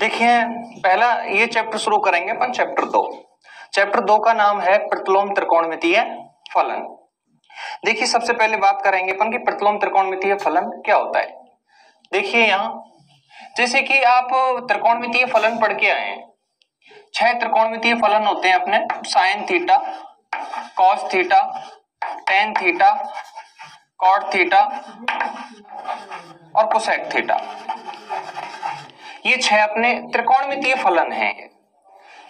देखिए, पहला ये चैप्टर शुरू करेंगे अपन चैप्टर दो। चैप्टर दो का नाम है प्रतिलोम त्रिकोणमितीय फलन। देखिए, सबसे पहले बात करेंगे अपन कि प्रतिलोम त्रिकोणमितीय फलन क्या होता है। देखिए यहाँ, जैसे कि आप त्रिकोणमितीय फलन पढ़ के आए हैं। छह त्रिकोणमितीय फलन होते हैं अपने sine theta cos theta tan theta cot theta और कोसेक थीटा ये छह अपने त्रिकोणमितीय फलन हैं।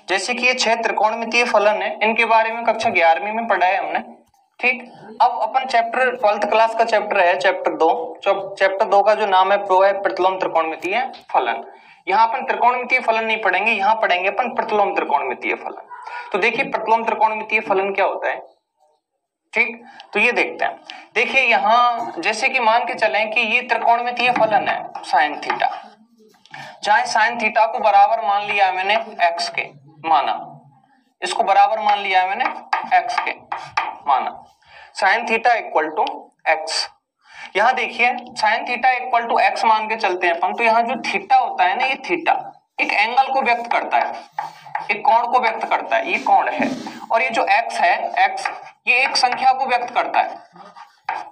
जैसे कि ये छह त्रिकोणमितीय फलन है, इनके बारे में कक्षा ग्यारहवीं में पढ़ा है हमने। ठीक? अब अपन चैप्टर ट्वेल्थ क्लास का चैप्टर है चैप्टर दो। चैप्टर दो का जो नाम है प्रो है, प्रतिलोम त्रिकोणमितीय फलन। यहाँ अपन त्रिकोणमितीय फलन नहीं पढ़ेंगे, यहाँ पढ़ेंगे अपन प्रतिलोम त्रिकोणमितीय फलन। तो देखिए, प्रतिलोम त्रिकोणमितीय फलन क्या होता है? ठीक? तो ये देखते हैं। देखिए, यहाँ जैसे कि मान के चले कि ये त्रिकोणमितीय फलन है साइन थीटा जहाँ साइन थीटा को बराबर मान लिया मैंने एक्स के, माना। इसको बराबर मान लिया मैंने एक्स के, माना। Sine theta equal to x यहाँ देखिए sine theta equal to x मान के चलते हैं अपन तो यहाँ जो थीटा होता है ना, ये थीटा एक एंगल को व्यक्त करता है। एक कोण को व्यक्त करता है, ये कोण है। और ये जो एक्स है एक्स ये एक संख्या को व्यक्त करता है।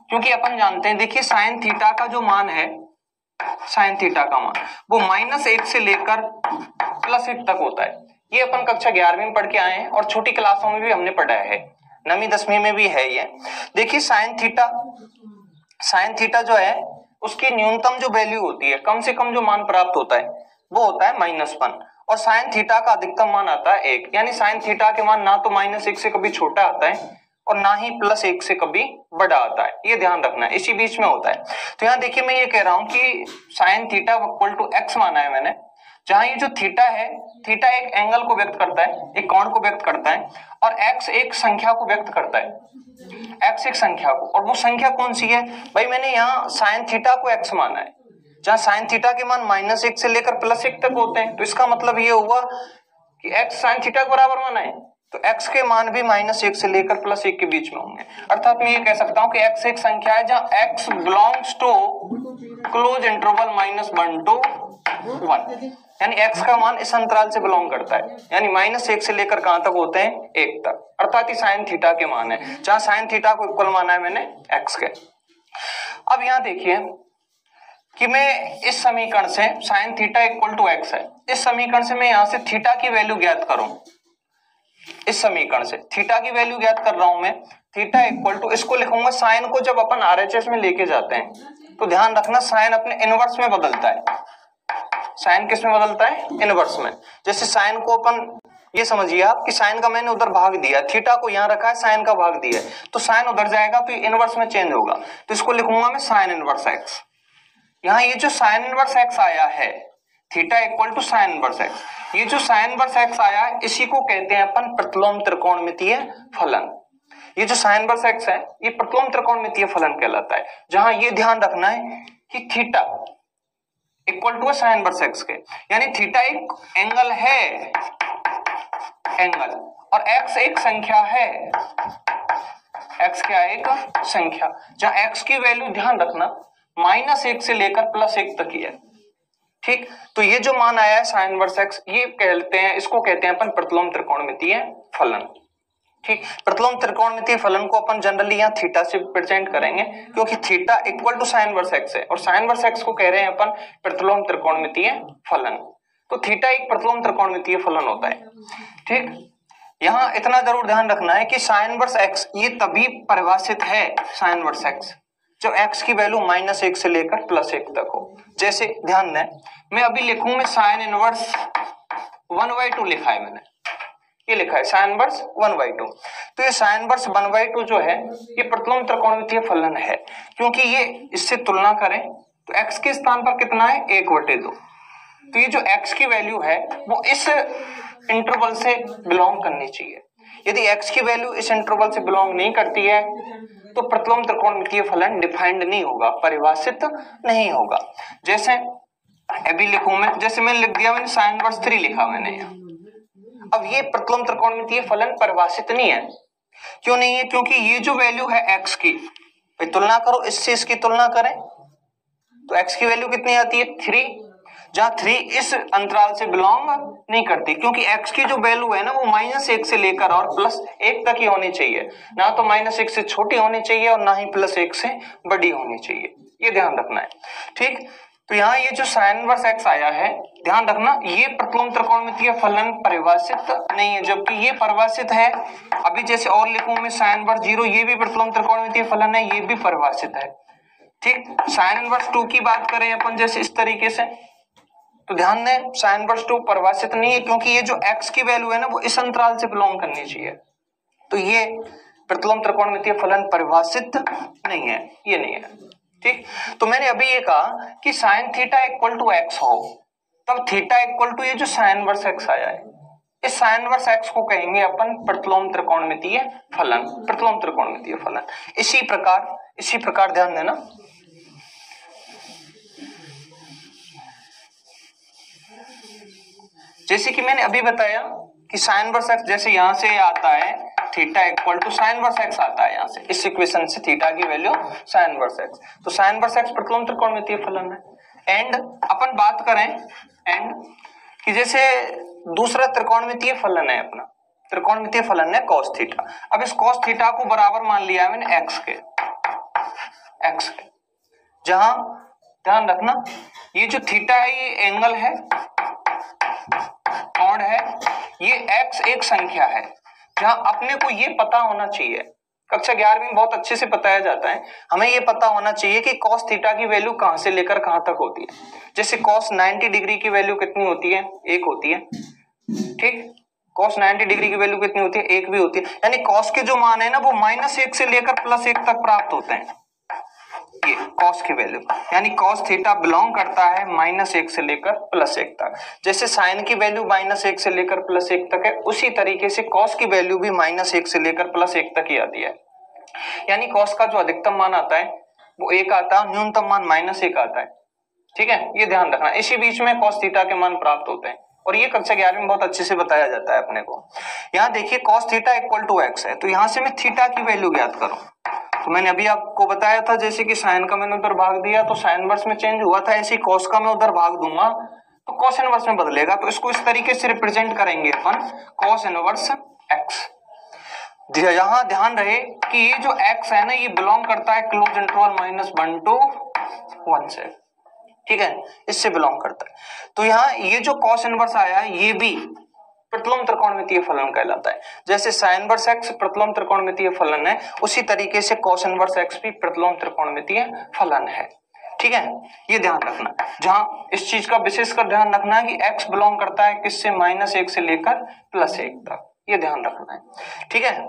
क्योंकि अपन जानते हैं, देखिए साइन थीटा का जो मान है साइन थीटा का मान। वो माइनस एक से लेकर प्लस एक तक होता है। ये अपन कक्षा ग्यारहवीं में पढ़ के आए हैं और छोटी क्लासों में भी हमने पढ़ा है। नवी दसवीं में भी है ये। देखिए साइन थीटा साइन थीटा जो है, उसकी न्यूनतम जो वैल्यू होती है, कम से कम जो मान प्राप्त होता है, वो होता है माइनस वन और साइन थीटा का अधिकतम मान आता है एक। यानी साइन थीटा के मान ना तो माइनस एक से कभी छोटा आता है और ना ही प्लस एक से कभी बड़ा आता है। ये ध्यान रखना है। इसी बीच में होता है। तो यहाँ देखिए मैं ये कह रहा हूँ कि sine theta equal to x माना है मैंने। जहाँ ये जो थीटा है थीटा एक एंगल को व्यक्त करता है, एक कोण को व्यक्त करता है, और एक्स एक संख्या को व्यक्त करता है। एक्स एक संख्या को। और वो संख्या कौन सी है? भाई मैंने यहाँ साइन थीटा को एक्स माना है। जहाँ साइन थीटा के मान माइनस एक से लेकर प्लस एक तक होते हैं। तो इसका मतलब ये हुआ कि एक्स साइन थीटा के बराबर माना है। तो x के मान भी माइनस एक से लेकर प्लस एक के बीच में होंगे। अर्थात मैं ये कह सकता हूँ कि x एक संख्या है जहाँ x belongs to close interval minus one to one यानी x का मान इस अंतराल से बिलोंग करता है। यानी माइनस एक से लेकर कहाँ तक होते हैं? एक तक। अर्थात साइन थीटा के मान है। जहाँ साइन थीटा को इक्वल माना है मैंने x के। अब यहाँ देखिए कि मैं इस समीकरण से sine theta equal to x है। इस समीकरण से मैं यहाँ से थीटा की वैल्यू ज्ञात करूँ। इस समीकरण से। थीटा की वैल्यू ज्ञात कर रहा हूँ मैं। थीटा इक्वल टू इसको लिखूँगा साइन को जब अपन आरएचएस में लेके जाते हैं तो ध्यान रखना साइन अपने इनवर्स में बदलता है। साइन किसमें बदलता है? इनवर्स में। जैसे साइन को अपन, ये समझिए आप कि साइन का मैंने उधर भाग दिया, थीटा को यहाँ रखा है, साइन का भाग दिया तो साइन उधर जाएगा तो इनवर्स में चेंज होगा। तो इसको लिखूँगा मैं साइन इनवर्स एक्स यहाँ ये जो साइन इनवर्स एक्स आया है theta equal to sine inverse x. ये जो साइन इनवर्स एक्स आया, इसी को कहते हैं अपन प्रतिलोम त्रिकोणमितीय फलन। ये जो साइन इनवर्स एक्स है, ये प्रतिलोम त्रिकोणमितीय फलन कहलाता है। जहाँ ये ध्यान रखना है कि theta equal to sine inverse x के। यानी थीटा एक एंगल है। एंगल। और एक्स एक संख्या है। एक्स क्या एक संख्या। जहाँ एक्स की वैल्यू ध्यान रखना, माइनस एक से लेकर प्लस एक तक ही है। ठीक? तो ये जो मान आया है साइन वर्स एक्स ये कहते हैं, इसको कहते हैं अपन प्रतिलोम त्रिकोणमितीय फलन। ठीक? प्रतिलोम त्रिकोणमितीय फलन को अपन जनरली यहाँ थीटा से प्रेजेंट करेंगे, क्योंकि theta equal to sine inverse x है। और साइन वर्स एक्स को कह रहे हैं अपन प्रतिलोम त्रिकोणमितीय फलन। तो थीटा एक प्रतिलोम त्रिकोणमितीय फलन होता है। ठीक? यहाँ इतना ज़रूर ध्यान रखना है कि साइन वर्स एक्स ये तभी परिभाषित है साइन वर्स एक्स जब एक्स की वैल्यू माइनस एक से लेकर प्लस एक तक हो। जैसे, ध्यान दें, मैं अभी लिखूं मैं sine inverse one by two लिखा है मैंने। ये लिखा है sine inverse one by two तो ये sine inverse one by two जो है, ये प्रतिलोम त्रिकोणमितीय फलन है। क्योंकि ये इससे तुलना करें तो एक्स के स्थान पर कितना है? एक बटे दो। तो ये जो एक्स की वैल्यू है, वो इस इंटरवल से बिलोंग करनी चाहिए। यदि एक्स की वैल्यू इस इंटरवल से बिलोंग नहीं करती है तो प्रतिलोम त्रिकोणमितीय फलन डिफाइंड नहीं होगा, परिभाषित नहीं होगा। जैसे अभी लिखू मैं, जैसे मैंने लिख दिया मैंने साइन वर्स थ्री लिखा मैंने अब ये प्रतिलोम त्रिकोणमितीय फलन परिभाषित नहीं है। क्यों नहीं है? क्योंकि ये जो वैल्यू है एक्स की तुलना करो, इससे इसकी तुलना करें। तो एक्स की वैल्यू कितनी आती है? थ्री। जहाँ थ्री इस अंतराल से बिलोंग नहीं करती, क्योंकि एक्स की जो वैल्यू है ना, वो माइनस एक से लेकर और प्लस एक तक ही होनी चाहिए। ना तो माइनस एक से छोटी होनी चाहिए और ना ही प्लस एक से बड़ी होनी चाहिए। ये ध्यान रखना है। ठीक? तो यहाँ ये जो साइन वर्स एक्स आया है, ध्यान रखना, ये प्रतिलोम त्रिकोणमितीय फलन परिभाषित नहीं है, जबकि ये परिभाषित है। अभी जैसे और लिखू मैं साइन वर्स ज़ीरो ये भी प्रतिलोम त्रिकोणमितीय फलन है, ये भी परिभाषित है। ठीक? साइन इनवर्स टू की बात करें अपन जैसे इस तरीके से। तो ध्यान दें, साइन इनवर्स टू परिभाषित नहीं है, क्योंकि ये जो एक्स की वैल्यू है ना, वो इस अंतराल से बिलोंग करनी चाहिए। तो ये प्रतिलोम त्रिकोणमितीय फलन परिभाषित नहीं है, ये नहीं है, ठीक? तो मैंने अभी ये कहा कि sine theta equal to x हो, तब थीटा इक्वल टू ये जो साइन वर्स एक्स आया है, इस साइन वर्स एक्स को कहेंगे अपन प्रतिलोम त्रिकोणमितीय फलन, प्रतिलोम त्रिकोणमितीय फलन। इसी प्रकार इसी प्रकार ध्यान देना। जैसे कि मैंने अभी बताया कि साइन वर्स एक्स जैसे यहाँ से आता है theta equal to sine inverse x आता है यहाँ से। इस इक्वेशन से थीटा की वैल्यू साइन वर्स एक्स तो साइन वर्स एक्स प्रतिलोम त्रिकोणमितीय फलन है एंड अपन बात करें एंड कि जैसे दूसरा त्रिकोणमितीय फलन है अपना। त्रिकोणमितीय फलन है cos थीटा अब इस cos थीटा को बराबर मान लिया है मैंने x के। x के। जहाँ, ध्यान रखना, ये जो थीटा है, ये एंगल है कोण है? ये x एक संख्या है, जहाँ अपने को ये पता होना चाहिए। कक्षा ग्यारहवीं में बहुत अच्छे से बताया जाता है। हमें ये पता होना चाहिए कि cos थीटा की वैल्यू कहाँ से लेकर कहाँ तक होती है। जैसे कॉस 90 डिग्री की वैल्यू कितनी होती है? एक होती है। ठीक? कॉस 90 डिग्री की वैल्यू कितनी होती है? एक भी होती है। यानी कॉस के जो मान है ना, वो माइनस एक से लेकर प्लस एक तक प्राप्त होते हैं। ये cos की वैल्यू यानी cos थीटा बिलोंग करता है माइनस एक से लेकर प्लस एक तक। जैसे साइन की वैल्यू माइनस एक से लेकर प्लस एक तक है, उसी तरीके से cos की वैल्यू भी माइनस एक से लेकर प्लस एक तक ही आती है। यानी cos का जो अधिकतम मान आता है, वो एक आता है, न्यूनतम मान माइनस एक आता है। ठीक है? ये ध्यान रखना। इसी बीच में cos थीटा के मान प्राप्त होते हैं। और ये कक्षा ग्यारहवीं में बहुत अच्छे से बताया जाता है अपने को। यहाँ देखिए, cos theta equal to x है। तो यहाँ से मैं थीटा की वैल्यू ज्ञात करूँ। तो मैंने अभी आपको बताया था, जैसे कि साइन का मैंने उधर भाग दिया तो साइन वर्स में चेंज हुआ था, ऐसे कॉस का मैं उधर भाग दूँगा तो कॉस इनवर्स में बदलेगा तो इसको इस तरीके से रिप्रेजेंट करेंगे अपन कॉस इनवर्स एक्स यहाँ ध्यान रहे कि ये जो एक्स है ना, ये बिलोंग करता है close interval minus one to one से। ठीक है? इससे बिलोंग करता है। तो यहाँ ये जो कॉस इनवर्स आया, ये भी प्रतिलोम त्रिकोणमितीय फलन कहलाता है। जैसे साइन वर्स एक्स प्रतिलोम त्रिकोणमितीय फलन है, उसी तरीके से कॉस इनवर्स एक्स भी प्रतिलोम त्रिकोणमितीय फलन है। ठीक है? ये ध्यान रखना। जहाँ इस चीज़ का विशेषकर ध्यान रखना है कि x बिलोंग करता है किससे? माइनस एक से लेकर प्लस एक तक। ये ध्यान रखना है। ठीक है?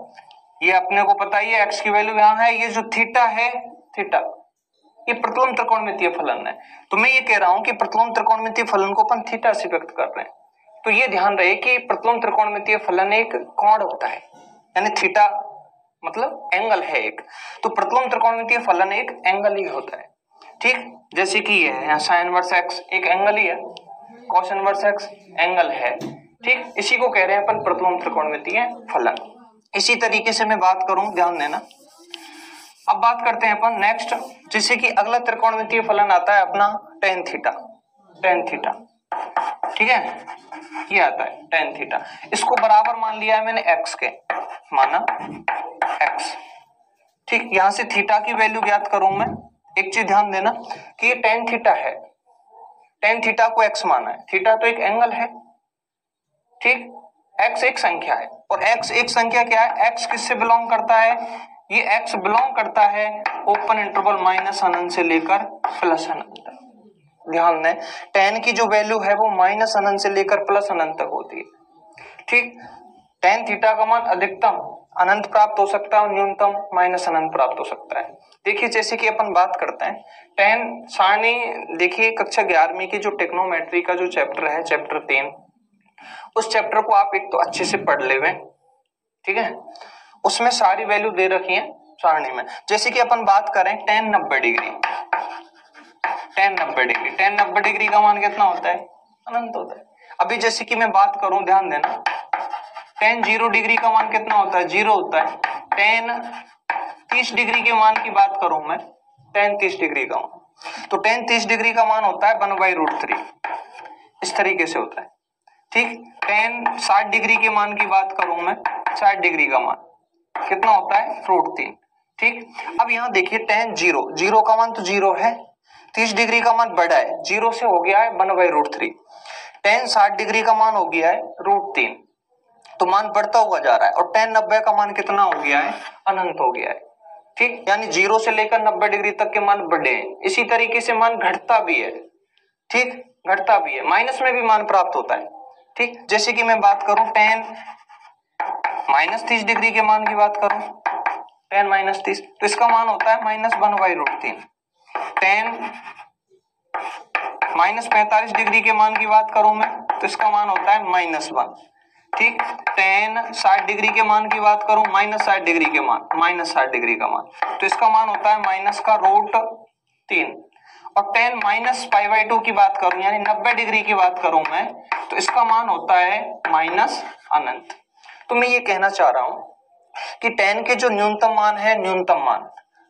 ये अपने को पता ही है x की वैल्यू यहाँ है, ये जो थीटा है थीटा ये प्रतिलोम त्रिकोणमितीय फलन है। तो मैं ये कह रहा हूँ कि प्रतिलोम त्रिकोणमितीय फलन को अपन थीटा से व्यक्त कर रहे हैं। तो ये ध्यान रहे कि प्रतिलोम त्रिकोणमितीय फलन एक कोण होता है, यानी थीटा मतलब एंगल है एक। तो प्रतिलोम त्रिकोणमितीय फलन एक एंगल ही होता है, ठीक? जैसे कि ये है, यहाँ साइन वर्स एक्स एक एंगल ही है कॉस इनवर्स एक्स एंगल है, ठीक? इसी को कह रहे हैं अपन प्रतिलोम त्रिकोणमितीय फलन। इसी तरीके से मैं बात करूँ, ध्यान देना। अब बात करते हैं अपन नेक्स्ट जैसे कि अगला त्रिकोणमितीय फलन आता है अपना टेन थीटा टेन थीटा ठीक है? ये आता है टेन थीटा इसको बराबर मान लिया है मैंने एक्स के। माना एक्स ठीक, यहाँ से थीटा की वैल्यू ज्ञात करूँ मैं। एक चीज़ ध्यान देना कि ये टेन थीटा है। टेन थीटा को एक्स माना है। थीटा तो एक एंगल है। ठीक एक्स एक संख्या है। और एक्स एक संख्या क्या है? एक्स किससे बिलोंग करता है? ये एक्स बिलोंग करता है ओपन इंटरवल माइनस अनंत से लेकर प्लस अनंत तक। ध्यान दें टेन की जो वैल्यू है वो माइनस अनंत से लेकर प्लस अनंत तक होती है। ठीक? टेन थीटा का मान अधिकतम, अनंत प्राप्त हो सकता है न्यूनतम माइनस अनंत प्राप्त हो सकता है। देखिए, जैसे कि अपन बात करते हैं टेन सारणी, देखिए, कक्षा ग्यारहवीं की जो टेक्नोमेट्री का जो चैप्टर है चैप्टर तीन, उस चैप्टर को आप एक तो अच्छे से पढ़ ले ठीक है? उसमें सारी वैल्यू दे रखी है सारणी में। जैसे कि अपन बात करें टेन नब्बे डिग्री। टेन नब्बे डिग्री टेन नब्बे डिग्री का मान कितना होता है? अनंत होता है. अभी जैसे कि मैं बात करूँ, ध्यान देना. टेन ज़ीरो डिग्री का मान कितना होता है? ज़ीरो होता है. टेन तीस डिग्री के मान की बात करूँ मैं टेन तीस डिग्री का मान. तो टेन तीस डिग्री का मान होता है वन बाई रूट थ्री इस तरीके से होता है. ठीक? टेन साठ डिग्री के मान की बात करूँ मैं, साठ डिग्री का मान. कितना होता है? रूट तीन ठीक? अब यहाँ देखिए टेन ज़ीरो ज़ीरो का मान तो ज़ीरो है. तीस डिग्री का मान बड़ा है, ज़ीरो से हो गया है one by root three. Tan साठ डिग्री का मान हो गया है रूट तीन। तो मान बढ़ता हुआ जा रहा है और टेन नब्बे का मान कितना हो गया है? अनंत हो गया है। ठीक? यानी ज़ीरो से लेकर नब्बे डिग्री तक के मान बढ़े हैं। इसी तरीके से मान घटता भी है। ठीक? घटता भी है। माइनस में भी मान प्राप्त होता है। ठीक? जैसे कि मैं बात करूँ, टेन माइनस तीस डिग्री के मान की बात करूँ, टेन माइनस तीस तो इसका मान होता है माइनस वन बाई रूट तीन। टेन माइनस पैंतालीस डिग्री के मान की बात करूँ मैं तो इसका मान होता है माइनस वन ठीक? टेन साठ डिग्री के मान की बात करूँ माइनस साठ डिग्री के मान माइनस साठ डिग्री का मान तो इसका मान होता है माइनस का रूट तीन, और tan minus five by two की बात करूँ, यानी नब्बे डिग्री की बात करूँ मैं तो इसका मान होता है माइनस अनंत तो मैं ये कहना चाह रहा हूँ कि टेन के जो न्यूनतम मान है, न्यूनतम मान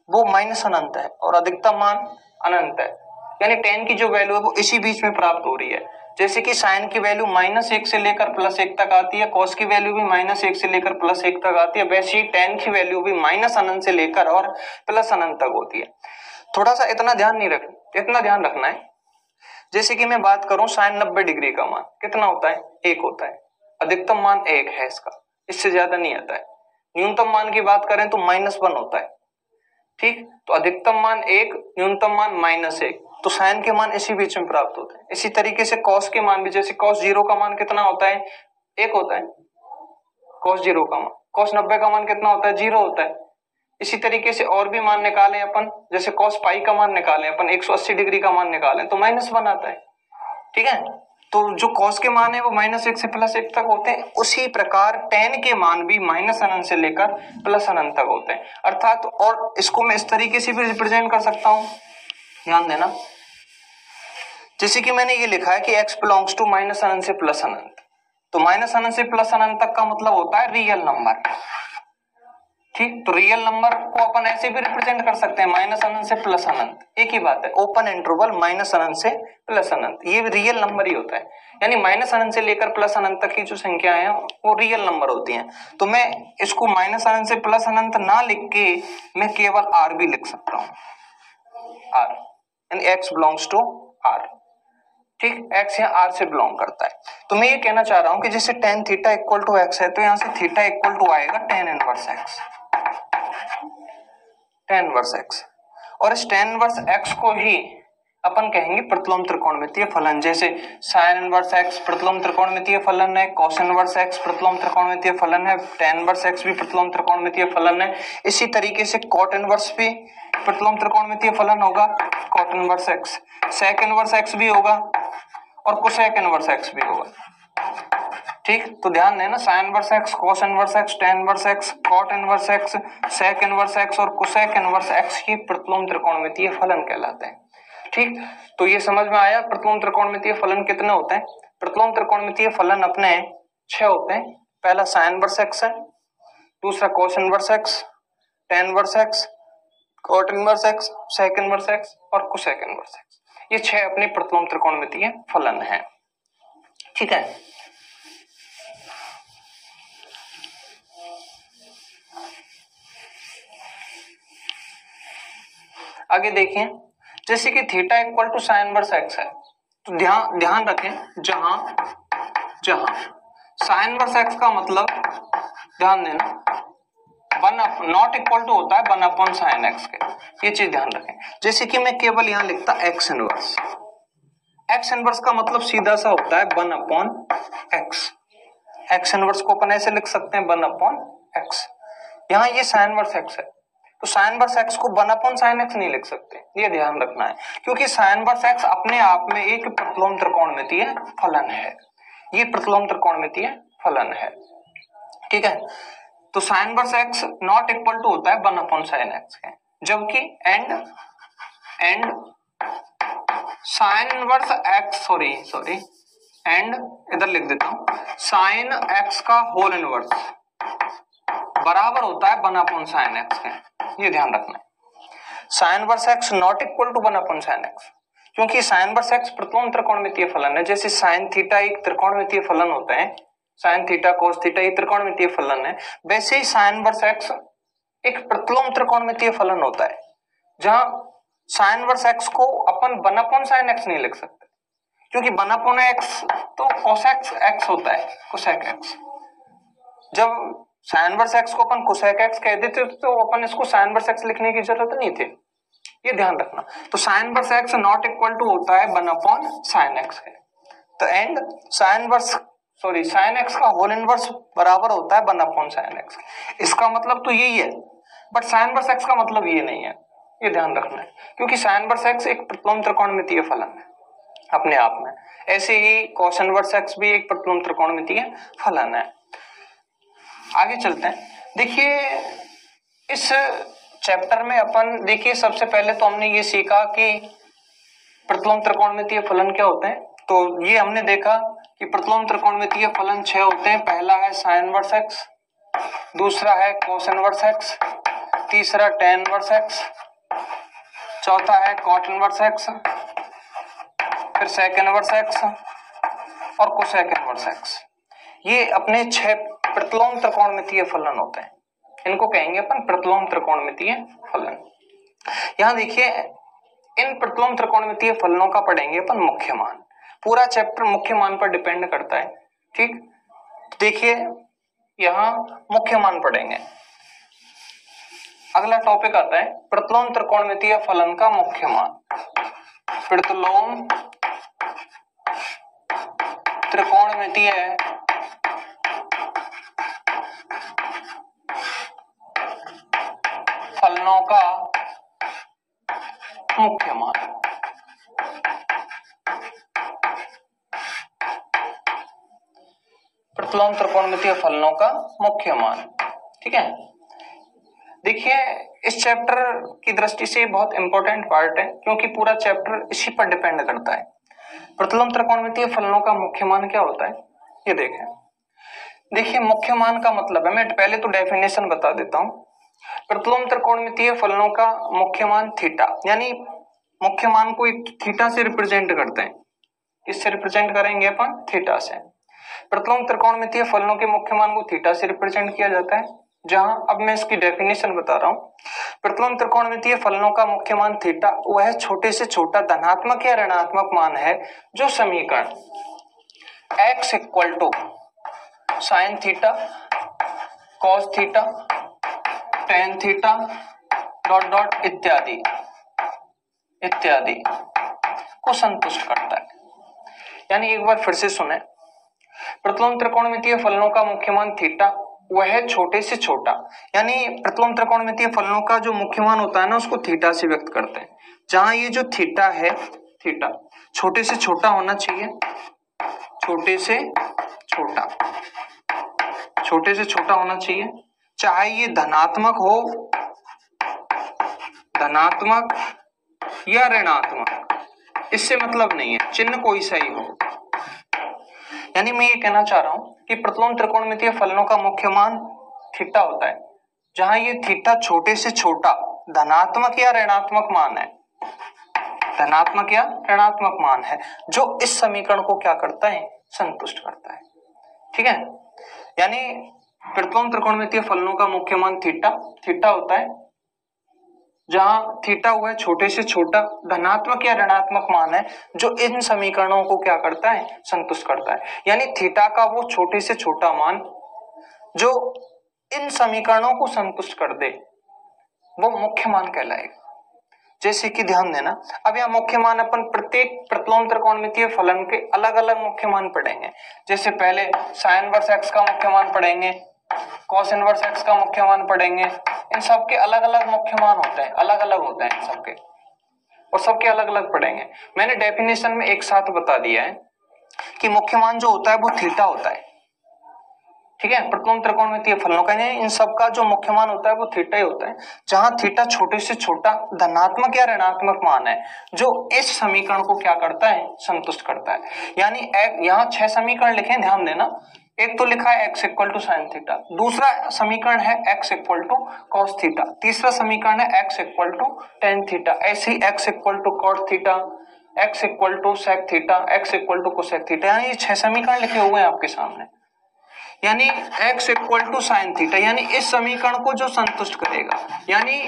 वो माइनस अनंत है और अधिकतम मान अनंत है। यानी टेन की जो वैल्यू है वो इसी बीच में प्राप्त हो रही है। जैसे कि साइन की वैल्यू माइनस एक से लेकर प्लस एक तक आती है कॉस की वैल्यू भी माइनस एक से लेकर प्लस एक तक आती है, वैसे ही टेन की वैल्यू भी माइनस अनंत से लेकर और प्लस अनंत तक होती है। थोड़ा सा इतना ध्यान नहीं रख, इतना ध्यान रखना है। जैसे कि मैं बात करूँ साइन नब्बे डिग्री का मान, कितना होता है? एक होता है। अधिकतम मान एक है इसका, इससे ज़्यादा नहीं आता है। न्यूनतम मान की बात करें तो माइनस वन होता है। ठीक? तो अधिकतम मान एक, न्यूनतम मान माइनस एक। तो साइन के मान इसी बीच में प्राप्त होते हैं। इसी तरीके से कॉस के मान भी, जैसे कॉस ज़ीरो का मान कितना होता है? एक होता है। कॉस ज़ीरो का मान। कॉस नब्बे का मान कितना होता है? ज़ीरो होता है। इसी तरीके से और भी मान निकालें अपन। जैसे कॉस पाई का मान निकालें अपन। 180 डिग्री का मान निकालें तो माइनस वन आता है। ठीक है? तो जो कॉस के मान है वो माइनस एक से प्लस एक तक होते हैं। उसी प्रकार टेन के मान भी माइनस अनंत से लेकर प्लस अनंत तक होते हैं। अर्थात और इसको मैं इस तरीके से भी रिप्रेजेंट कर सकता हूँ। ध्यान देना। जैसे कि मैंने ये लिखा है कि x बिलोंग्स टू माइनस अनंत से प्लस अनंत। तो माइनस अनंत से प्लस अनंत तक का मतलब होता है रियल नंबर ठीक तो रियल नंबर को अपन ऐसे भी रिप्रेजेंट कर सकते हैं माइनस अनंत से प्लस अनंत। एक ही बात है ओपन इंटरवल माइनस अनंत से प्लस अनंत। ये रियल नंबर ही होता है। यानी माइनस अनंत से लेकर प्लस अनंत तक की जो संख्या है, वो रियल नंबर होती हैं। तो मैं इसको माइनस अनंत से प्लस अनंत ना लिख के मैं केवल आर भी लिख सकता हूँ। आर यानी एक्स बिलोंग्स टू आर ठीक एक्स यहाँ आर से बिलोंग करता है। तो मैं ये कहना चाह रहा हूँ कि जैसे tan theta equal to x है तो यहाँ से थीटा इक्वल टू आएगा tan inverse x tan inverse x. और इस टेन वर्स एक्स को ही अपन कहेंगे प्रतिलोम त्रिकोणमितीय फलन। जैसे साइन इनवर्स एक्स प्रतिलोम त्रिकोणमितीय फलन है, कॉस इनवर्स एक्स प्रतिलोम त्रिकोणमितीय फलन है, टेन वर्स एक्स भी प्रतिलोम त्रिकोणमितीय फलन है। इसी तरीके से कॉट इनवर्स भी प्रतिलोम त्रिकोणमितीय फलन होगा cot inverse x. Sec inverse x भी होगा और कुसेक इनवर्स एक्स भी होगा। ठीक? तो ध्यान देना sine inverse x cos inverse x tan inverse x cot inverse x sec inverse x और कुसेक इनवर्स एक्स की प्रतिलोम त्रिकोणमितीय फलन कहलाते हैं। ठीक? तो ये समझ में आया प्रतिलोम त्रिकोणमितीय फलन कितने होते हैं? प्रतिलोम त्रिकोणमितीय फलन अपने छह होते हैं। पहला साइन इनवर्स एक्स है, दूसरा cos inverse x tan inverse x cot inverse x sec inverse x और कुसेक इनवर्स एक्स ये छह अपने प्रतिलोम त्रिकोणमितीय फलन है। ठीक है? आगे देखिए जैसे कि theta equal to sine inverse x है। तो ध्यान ध्यान रखें, जहाँ जहाँ। साइन वर्स एक्स का मतलब ध्यान देना नॉट इक्वल टू होता है वन अपॉन साइन एक्स के। ये चीज़ ध्यान रखें। जैसे कि मैं केवल यहाँ लिखता एक्स इनवर्स एक्स इनवर्स का मतलब सीधा सा होता है one upon x x inverse को अपन ऐसे लिख सकते हैं वन अपॉन एक्स यहाँ ये साइन वर्स एक्स है। तो साइन वर्स एक्स को वन अपॉन साइन एक्स नहीं लिख सकते। ये ध्यान रखना है। क्योंकि साइन वर्स एक्स अपने आप में एक प्रतिलोम त्रिकोणमितीय फलन है। ये प्रतिलोम त्रिकोणमितीय फलन है। ठीक है? तो sine inverse x not equal to होता है वन अपॉन साइन एक्स के। जबकि and and, sine inverse x sorry sorry and, इधर लिख देता हूँ। साइन एक्स का होल इनवर्स बराबर होता है वन अपॉन साइन एक्स के। ये ध्यान रखना sine inverse x not equal to one upon sine x क्योंकि साइन वर्स एक्स प्रतिलोम त्रिकोणमितीय फलन है। जैसे साइन थीटा एक त्रिकोणमितीय फलन होता है, साइन थीटा कोस थीटा एक त्रिकोणमितीय फलन है, वैसे ही साइन वर्स एक्स एक प्रतिलोम त्रिकोणमितीय फलन होता है, जहाँ साइन वर्स एक्स को अपन वन साइन एक्स नहीं लिख सकते। क्योंकि वन एक्स तो कोसेक एक्स होता है कोसेक एक्स जब साइन वर्स एक्स को अपन कोसेक एक्स कह देते तो अपन इसको साइन वर्स एक्स लिखने की ज़रूरत नहीं थी। ये ध्यान रखना। तो sine inverse x not equal to होता है वन अपॉन साइन एक्स है। तो and sine inverse sorry sine x का होल इनवर्स बराबर होता है वन अपॉन साइन एक्स इसका मतलब तो यही है। बट साइन वर्स एक्स का मतलब ये नहीं है। ये ध्यान रखना है। क्योंकि साइन वर्स एक्स एक प्रतिलोम त्रिकोणमितीय फलन है, अपने आप में। ऐसे ही कॉस इनवर्स एक्स भी एक प्रतिलोम त्रिकोणमितीय फलन है। आगे चलते हैं। देखिए, इस चैप्टर में अपन, देखिए, सबसे पहले तो हमने ये सीखा कि प्रतिलोम त्रिकोणमितीय फलन क्या होते हैं। तो ये हमने देखा कि प्रतिलोम त्रिकोणमितीय फलन छह होते हैं। पहला है साइन वर्स एक्स दूसरा है कोस इनवर्स एक्स तीसरा टेन वर्स एक्स चौथा है कॉट इनवर्स एक्स फिर सेकेंड वर्स एक्स और कोसेक इनवर्स एक्स ये अपने छह प्रतिलोम त्रिकोणमितीय फलन होते हैं। इनको कहेंगे अपन प्रतिलोम त्रिकोणमितीय फलन। यहाँ देखिए, इन प्रतिलोम त्रिकोणमितीय फलनों का पढ़ेंगे अपन मुख्य मान। पूरा चैप्टर मुख्य मान पर डिपेंड करता है, ठीक? देखिए, यहाँ मुख्य मान पढ़ेंगे। अगला टॉपिक आता है, प्रतिलोम त्रिकोणमितीय फलन का मुख्य मान। प्रतिलोम त्रिकोणमितीय फलनों का मुख्य मान। प्रतिलोम त्रिकोणमितीय फलनों का मुख्य मान, ठीक है? देखिए, इस चैप्टर की दृष्टि से बहुत इंपॉर्टेंट पार्ट है, क्योंकि पूरा चैप्टर इसी पर डिपेंड करता है। प्रतिलोम त्रिकोणमितीय फलनों का मुख्य मान क्या होता है? ये देखें। देखिए, मुख्य मान का मतलब है, मैं पहले तो डेफिनेशन बता देता हूँ। प्रतिलोम त्रिकोणमितीय फलनों का मुख्य मान थीटा, यानी मुख्य मान को एक थीटा से रिप्रेजेंट करते हैं। इससे रिप्रेजेंट करेंगे अपन? थीटा से। प्रतिलोम त्रिकोणमितीय फलनों के मुख्य मान को थीटा से रिप्रेजेंट किया जाता है, जहाँ, अब मैं इसकी डेफिनेशन बता रहा हूँ। प्रतिलोम त्रिकोणमितीय फलनों का मुख्य मान थीटा, वह छोटे से छोटा धनात्मक या ऋणात्मक मान है, जो समीकरण x equal to sine theta cos theta tan theta dot dot इत्यादि इत्यादि को संतुष्ट करता है। यानी एक बार फिर से सुने। प्रतिलोम त्रिकोणमितीय फलनों का मुख्य मान थीटा वह छोटे से छोटा। यानी प्रतिलोम त्रिकोणमितीय फलनों का जो मुख्य मान होता है ना, उसको थीटा से व्यक्त करते हैं। जहाँ ये जो थीटा है थीटा छोटे से छोटा होना चाहिए। छोटे से छोटा, छोटे से छोटा होना चाहिए। चाहे ये धनात्मक हो, धनात्मक या ऋणात्मक, इससे मतलब नहीं है, चिन्ह कोई सही हो। यानी मैं ये कहना चाह रहा हूँ कि प्रतिलोम त्रिकोणमितीय फलनों का मुख्य मान थीटा होता है, जहाँ ये थीटा छोटे से छोटा, धनात्मक या ऋणात्मक मान है। धनात्मक या ऋणात्मक मान है, जो इस समीकरण को क्या करता है, संतुष्ट करता है। ठीक है? यानी प्रतिलोम त्रिकोणमितीय फलनों का मुख्य मान थीटा थीटा होता है, जहाँ थीटा हुआ है छोटे से छोटा, धनात्मक या ऋणात्मक मान है, जो इन समीकरणों को क्या करता है, संतुष्ट करता है। यानी थीटा का वो छोटे से छोटा मान, जो इन समीकरणों को संतुष्ट कर दे, वो मुख्य मान कहलाएगा। जैसे कि ध्यान देना, अब यह मुख्य मान अपन प्रत्येक प्रतिलोम त्रिकोणमितीय फलन के अलग अलग मुख्य मान पढ़ेंगे। जैसे पहले साइन वर्स एक्स का मुख्य मान पढ़ेंगे कॉस इनवर्स एक्स का मुख्य मान पढ़ेंगे। इन सबके अलग अलग मुख्य मान होते हैं अलग अलग होते हैं सबके। और सबके अलग अलग पढ़ेंगे। मैंने डेफिनेशन में एक साथ बता दिया है कि मुख्य मान जो होता है, वो थीटा होता है। ठीक है? प्रतिलोम त्रिकोणमितीय फलनों का इन सबका जो मुख्य मान होता है, वो थीटा ही होता है। जहाँ थीटा छोटे से छोटा धनात्मक या ऋणात्मक मान है, जो इस समीकरण को क्या करता है? संतुष्ट करता है। यानी यहाँ छह समीकरण लिखे ध्यान देना। एक तो लिखा है x equal to sine theta दूसरा समीकरण है x equal to cos theta तीसरा समीकरण है x equal to tan theta ऐसे ही x equal to cot theta x equal to sec theta x equal to cosec theta यानी ये छह समीकरण लिखे हुए हैं आपके सामने। यानी x equal to sine theta यानी इस समीकरण को जो संतुष्ट करेगा, यानी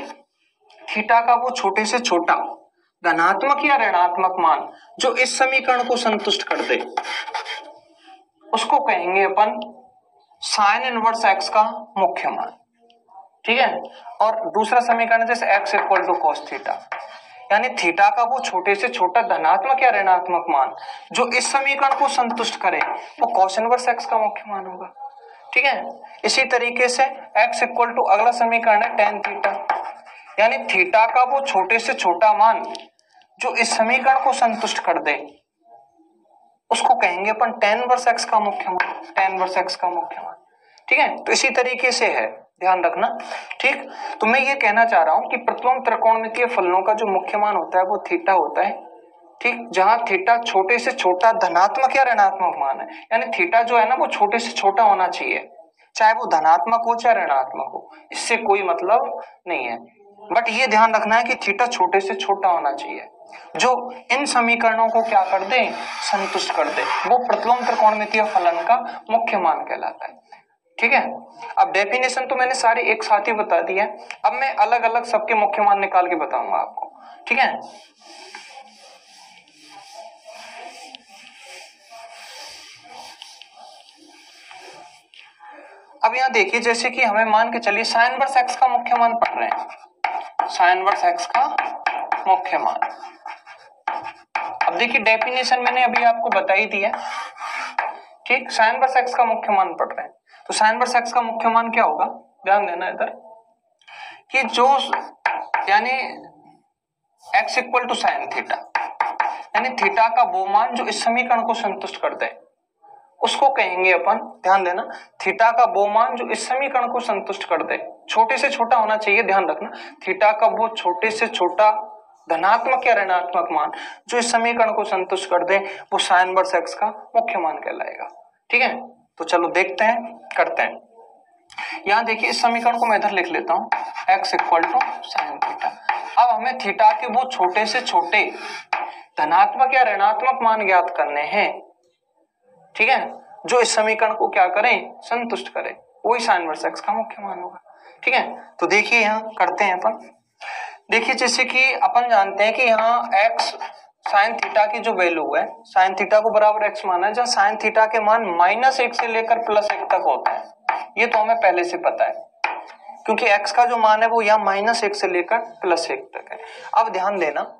थीटा का वो छोटे से छोटा, धनात्मक या ऋणात्मक मान, जो इस समीकरण को संतुष्ट कर दे। उसको कहेंगे अपन साइन इनवर्स एक्स का मुख्य मान। ठीक है? और दूसरा समीकरण जैसे x equal to cos theta यानी थीटा का वो छोटे से छोटा धनात्मक या ऋणात्मक मान, जो इस समीकरण को संतुष्ट करे, वो कॉस इनवर्स एक्स का मुख्य मान होगा। ठीक है? इसी तरीके से एक्स इक्वल टू अगला समीकरण है टेन थीटा यानी थीटा का वो छोटे से छोटा मान, जो इस समीकरण को संतुष्ट कर दे। उसको कहेंगे, अपन टेन वर्स एक्स का मुख्य मान टेन वर्स एक्स का मुख्य मान ठीक है? तो इसी तरीके से है, ध्यान रखना। ठीक? तो मैं ये कहना चाह रहा हूँ कि प्रतिलोम त्रिकोणमितीय फलनों का जो मुख्य मान होता है, वो थीटा होता है। ठीक? जहाँ थीटा छोटे से छोटा धनात्मक या ऋणात्मक मान है। यानी थीटा जो है ना, वो छोटे से छोटा होना चाहिए। चाहे वो धनात्मक हो, चाहे ऋणात्मक हो। इससे कोई मतलब नहीं है। बट ये ध्यान रखना है कि थीटा छोटे से छोटा होना चाहिए। जो इन समीकरणों को क्या कर दे? संतुष्ट कर दे। वो प्रतिलोम त्रिकोणमितीय फलन का मुख्य मान कहलाता है। ठीक है? अब डेफिनेशन तो मैंने सारी एक साथ ही बता दी है अब मैं अलग अलग सबके मुख्य मान निकाल के बताऊँगा आपको। ठीक है? अब यहाँ देखिए, जैसे कि हमें मान के चलिए साइन वर्स एक्स का मुख्य मान पढ़ रहे हैं। साइन वर्स एक्स का मुख्य मान। अब देखिए डेफिनेशन मैंने अभी आपको बताई दी है। ठीक? साइन वर्स एक्स का मुख्य मान पढ़ रहे हैं। तो साइन वर्स एक्स का मुख्य मान क्या होगा? ध्यान देना इधर। कि जो यानी x equal to sine theta, यानी थीटा का वो मान जो इस समीकरण को संतुष्ट कर दे, उसको कहेंगे अपन, ध्यान देना, थीटा का वो मान जो इस समीकरण को संतुष्ट कर दे। छोटे से छोटा होना चाहिए, ध्यान रखना। थीटा का वो छोटे से छोटा धनात्मक या ऋणात्मक मान जो इस समीकरण को संतुष्ट कर दे, वो साइन वर्स एक्स का मुख्य मान कहलाएगा। ठीक है? तो चलो देखते हैं, करते हैं। यहाँ देखिए, इस समीकरण को मैं इधर लिख लेता हूँ। X equal to sine theta अब हमें थीटा के वो छोटे से छोटे धनात्मक या ऋणात्मक मान ज्ञात करने हैं। ठीक है? जो इस समीकरण को क्या करें? संतुष्ट करें। वही साइन वर्स एक्स का मुख्य मान होगा। ठीक है? तो देखिए यहाँ करते हैं अपन। देखिए, जैसे कि अपन जानते हैं कि यहाँ x साइन थीटा की जो वैल्यू है साइन थीटा को बराबर एक्स माना है, जहाँ साइन थीटा के मान माइनस एक से लेकर प्लस एक तक होता है। ये तो हमें पहले से पता है। क्योंकि एक्स का जो मान है वो यहाँ माइनस एक से लेकर प्लस एक तक है। अब ध्यान देना,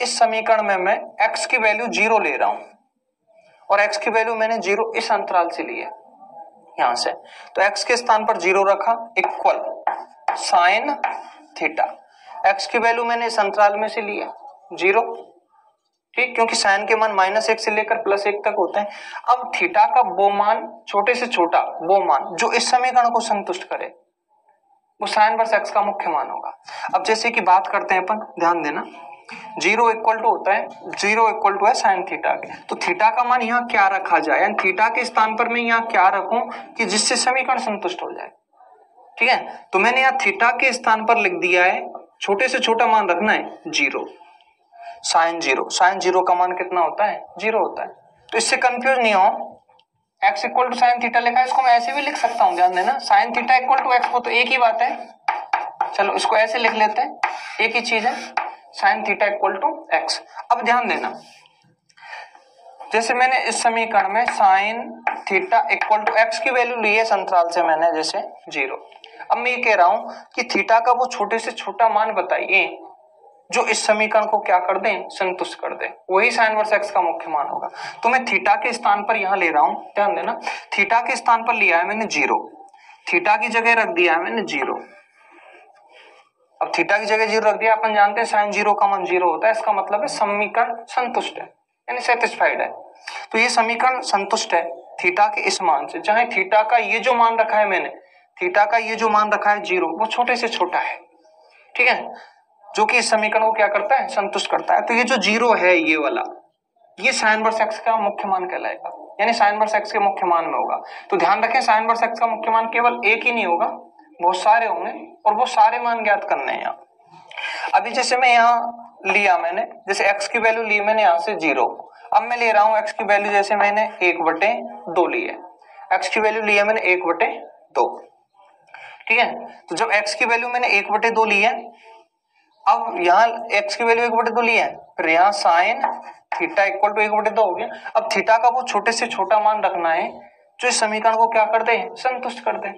इस समीकरण में मैं एक्स की वैल्यू ज़ीरो ले रहा हूँ। और एक्स की वैल्यू मैंने ज़ीरो इस अंतराल से ली है। यहाँ से। तो एक्स के स्थान पर ज़ीरो रखा इक्वल साइन थीटा एक्स की वैल्यू मैंने इस अंतराल में से लिया, ज़ीरो। ठीक? क्योंकि साइन के मान माइनस एक से लेकर प्लस एक तक होते हैं। अब थीटा का वो मान, छोटे से छोटा वो मान, जो इस समीकरण को संतुष्ट करे, वो साइन वर्स एक्स का मुख्य मान होगा। अब जैसे कि बात करते हैं अपन, ध्यान देना। ज़ीरो इक्वल टू होता है, ज़ीरो इक्वल टू है साइन थीटा के। तो थीटा का मान यहाँ क्या रखा जाए? यानी थीटा के स्थान पर मैं यहाँ क्या रखूँ कि जिससे समीकरण संतुष्ट हो जाए। ठीक है? तो मैंने यहाँ थीटा के स्थान पर लिख दिया है, छोटे से छोटा मान रखना है, zero. Sine zero. Sine zero का मान कितना होता है? ज़ीरो होता है। तो इससे कंफ्यूज नहीं हो। X equal to sine theta लिखा है, इसको मैं ऐसे भी लिख सकता हूँ, ध्यान देना। Sine theta equal to x को तो एक ही बात है। चलो, इसको ऐसे लिख लेते हैं। एक ही चीज़ है। Sine theta equal to x अब ध्यान देना। जैसे मैंने इस समीकरण में sine theta equal to x की वैल्यू ली है संतराल से मैंने, जैसे ज़ीरो अब मैं ये कह रहा हूँ कि थीटा का वो छोटे से छोटा मान बताइए, जो इस समीकरण को क्या कर दें? संतुष्ट कर दे। वही साइन वर्स एक्स का मुख्य मान होगा। तो मैं थीटा के स्थान पर यहाँ ले रहा हूँ। ध्यान देना। थीटा के स्थान पर लिया है मैंने ज़ीरो थीटा की जगह रख दिया है मैंने ज़ीरो अब थीटा की जगह ज़ीरो रख दिया, अपन जानते हैं साइन ज़ीरो का मान ज़ीरो होता है, इसका मतलब है समीकरण संतुष्ट है, यानी सेटिस्फाइड है। तो ये समीकरण संतुष्ट है थीटा के इस मान से। चाहे थीटा का ये जो मान रखा है मैंने, थीटा का ये जो मान रखा है ज़ीरो, वो छोटे से छोटा है, ठीक है? जो कि इस समीकरण को क्या करता है? संतुष्ट करता है। तो ये जो ज़ीरो है ये वाला, ये साइन वर्स एक्स का मुख्य मान कहलाएगा, यानी साइन वर्स एक्स के मुख्य मान में होगा। तो ध्यान रखें साइन वर्स एक्स का मुख्य मान केवल एक ही नहीं होगा बहुत सारे होंगे और वो सारे मान ज्ञात करने हैं अभी जैसे मैं यहाँ लिया मैंने, जैसे एक्स की वैल्यू ली मैंने यहाँ से ज़ीरो अब मैं ले रहा हूँ एक्स की वैल्यू जैसे मैंने एक बटे दो ली है। एक्स की वैल्यू लिया मैंने एक बटे दो। ठीक है? तो जब एक्स की वैल्यू मैंने एक बटे दो ली है, अब यहाँ एक्स की वैल्यू एक बटे दो ली है, फिर यहाँ साइन थीटा इक्वल टू एक बटे दो हो गया। अब थीटा का वो छोटे से छोटा मान रखना है, जो इस समीकरण को क्या कर दे संतुष्ट कर दे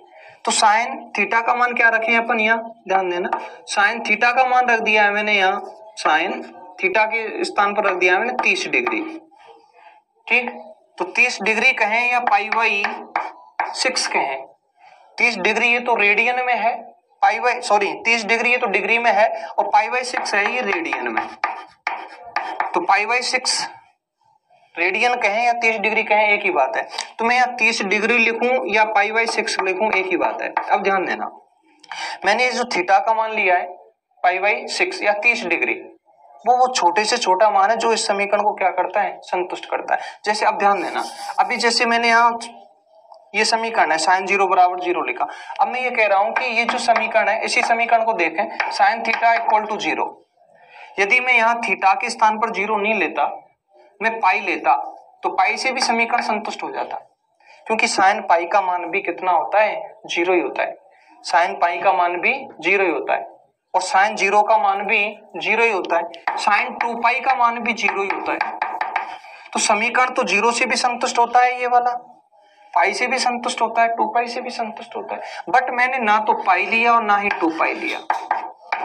तो साइन थीटा का मान क्या रखे अपन यहाँ? ध्यान देना। साइन थीटा का मान रख दिया है मैंने यहाँ। साइन थीटा के स्थान पर रख दिया है मैंने तीस डिग्री। ठीक? तो तीस डिग्री कहें या पाई बाई सिक्स कहें। तीस डिग्री ये तो रेडियन में है। पाई बाई सॉरी, तीस डिग्री ये तो डिग्री में है और पाई बाई सिक्स है ये रेडियन में। तो पाई बाई सिक्स रेडियन कहें या तीस डिग्री कहें, एक ही बात है। तो मैं यहाँ तीस डिग्री लिखूं या पाई बाई सिक्स लिखूं, एक ही बात है। अब ध्यान देना। मैंने जो थीटा का मान लिया है पाई बाई सिक्स या तीस डिग्री वो वो छोटे से छोटा मान है जो इस समीकरण को क्या करता है? संतुष्ट करता है। जैसे, अब ध्यान देना। अभी जैसे मैंने यहाँ ये समीकरण है साइन ज़ीरो बराबर ज़ीरो लिखा। अब मैं ये कह रहा हूँ कि ये जो समीकरण है, इसी समीकरण को देखें। Sine theta equal to zero यदि मैं यहाँ थीटा के स्थान पर ज़ीरो नहीं लेता मैं पाई लेता तो पाई से भी समीकरण संतुष्ट हो जाता। क्योंकि साइन पाई का मान भी कितना होता है? ज़ीरो ही होता है। साइन पाई का मान भी ज़ीरो ही होता है। और साइन ज़ीरो का मान भी ज़ीरो ही होता है। साइन टू पाई का मान भी ज़ीरो ही होता है। तो समीकरण तो ज़ीरो से भी संतुष्ट होता है ये वाला। पाई से भी संतुष्ट होता है टू पाई से भी संतुष्ट होता है। बट मैंने ना तो पाई लिया और ना ही टू पाई लिया।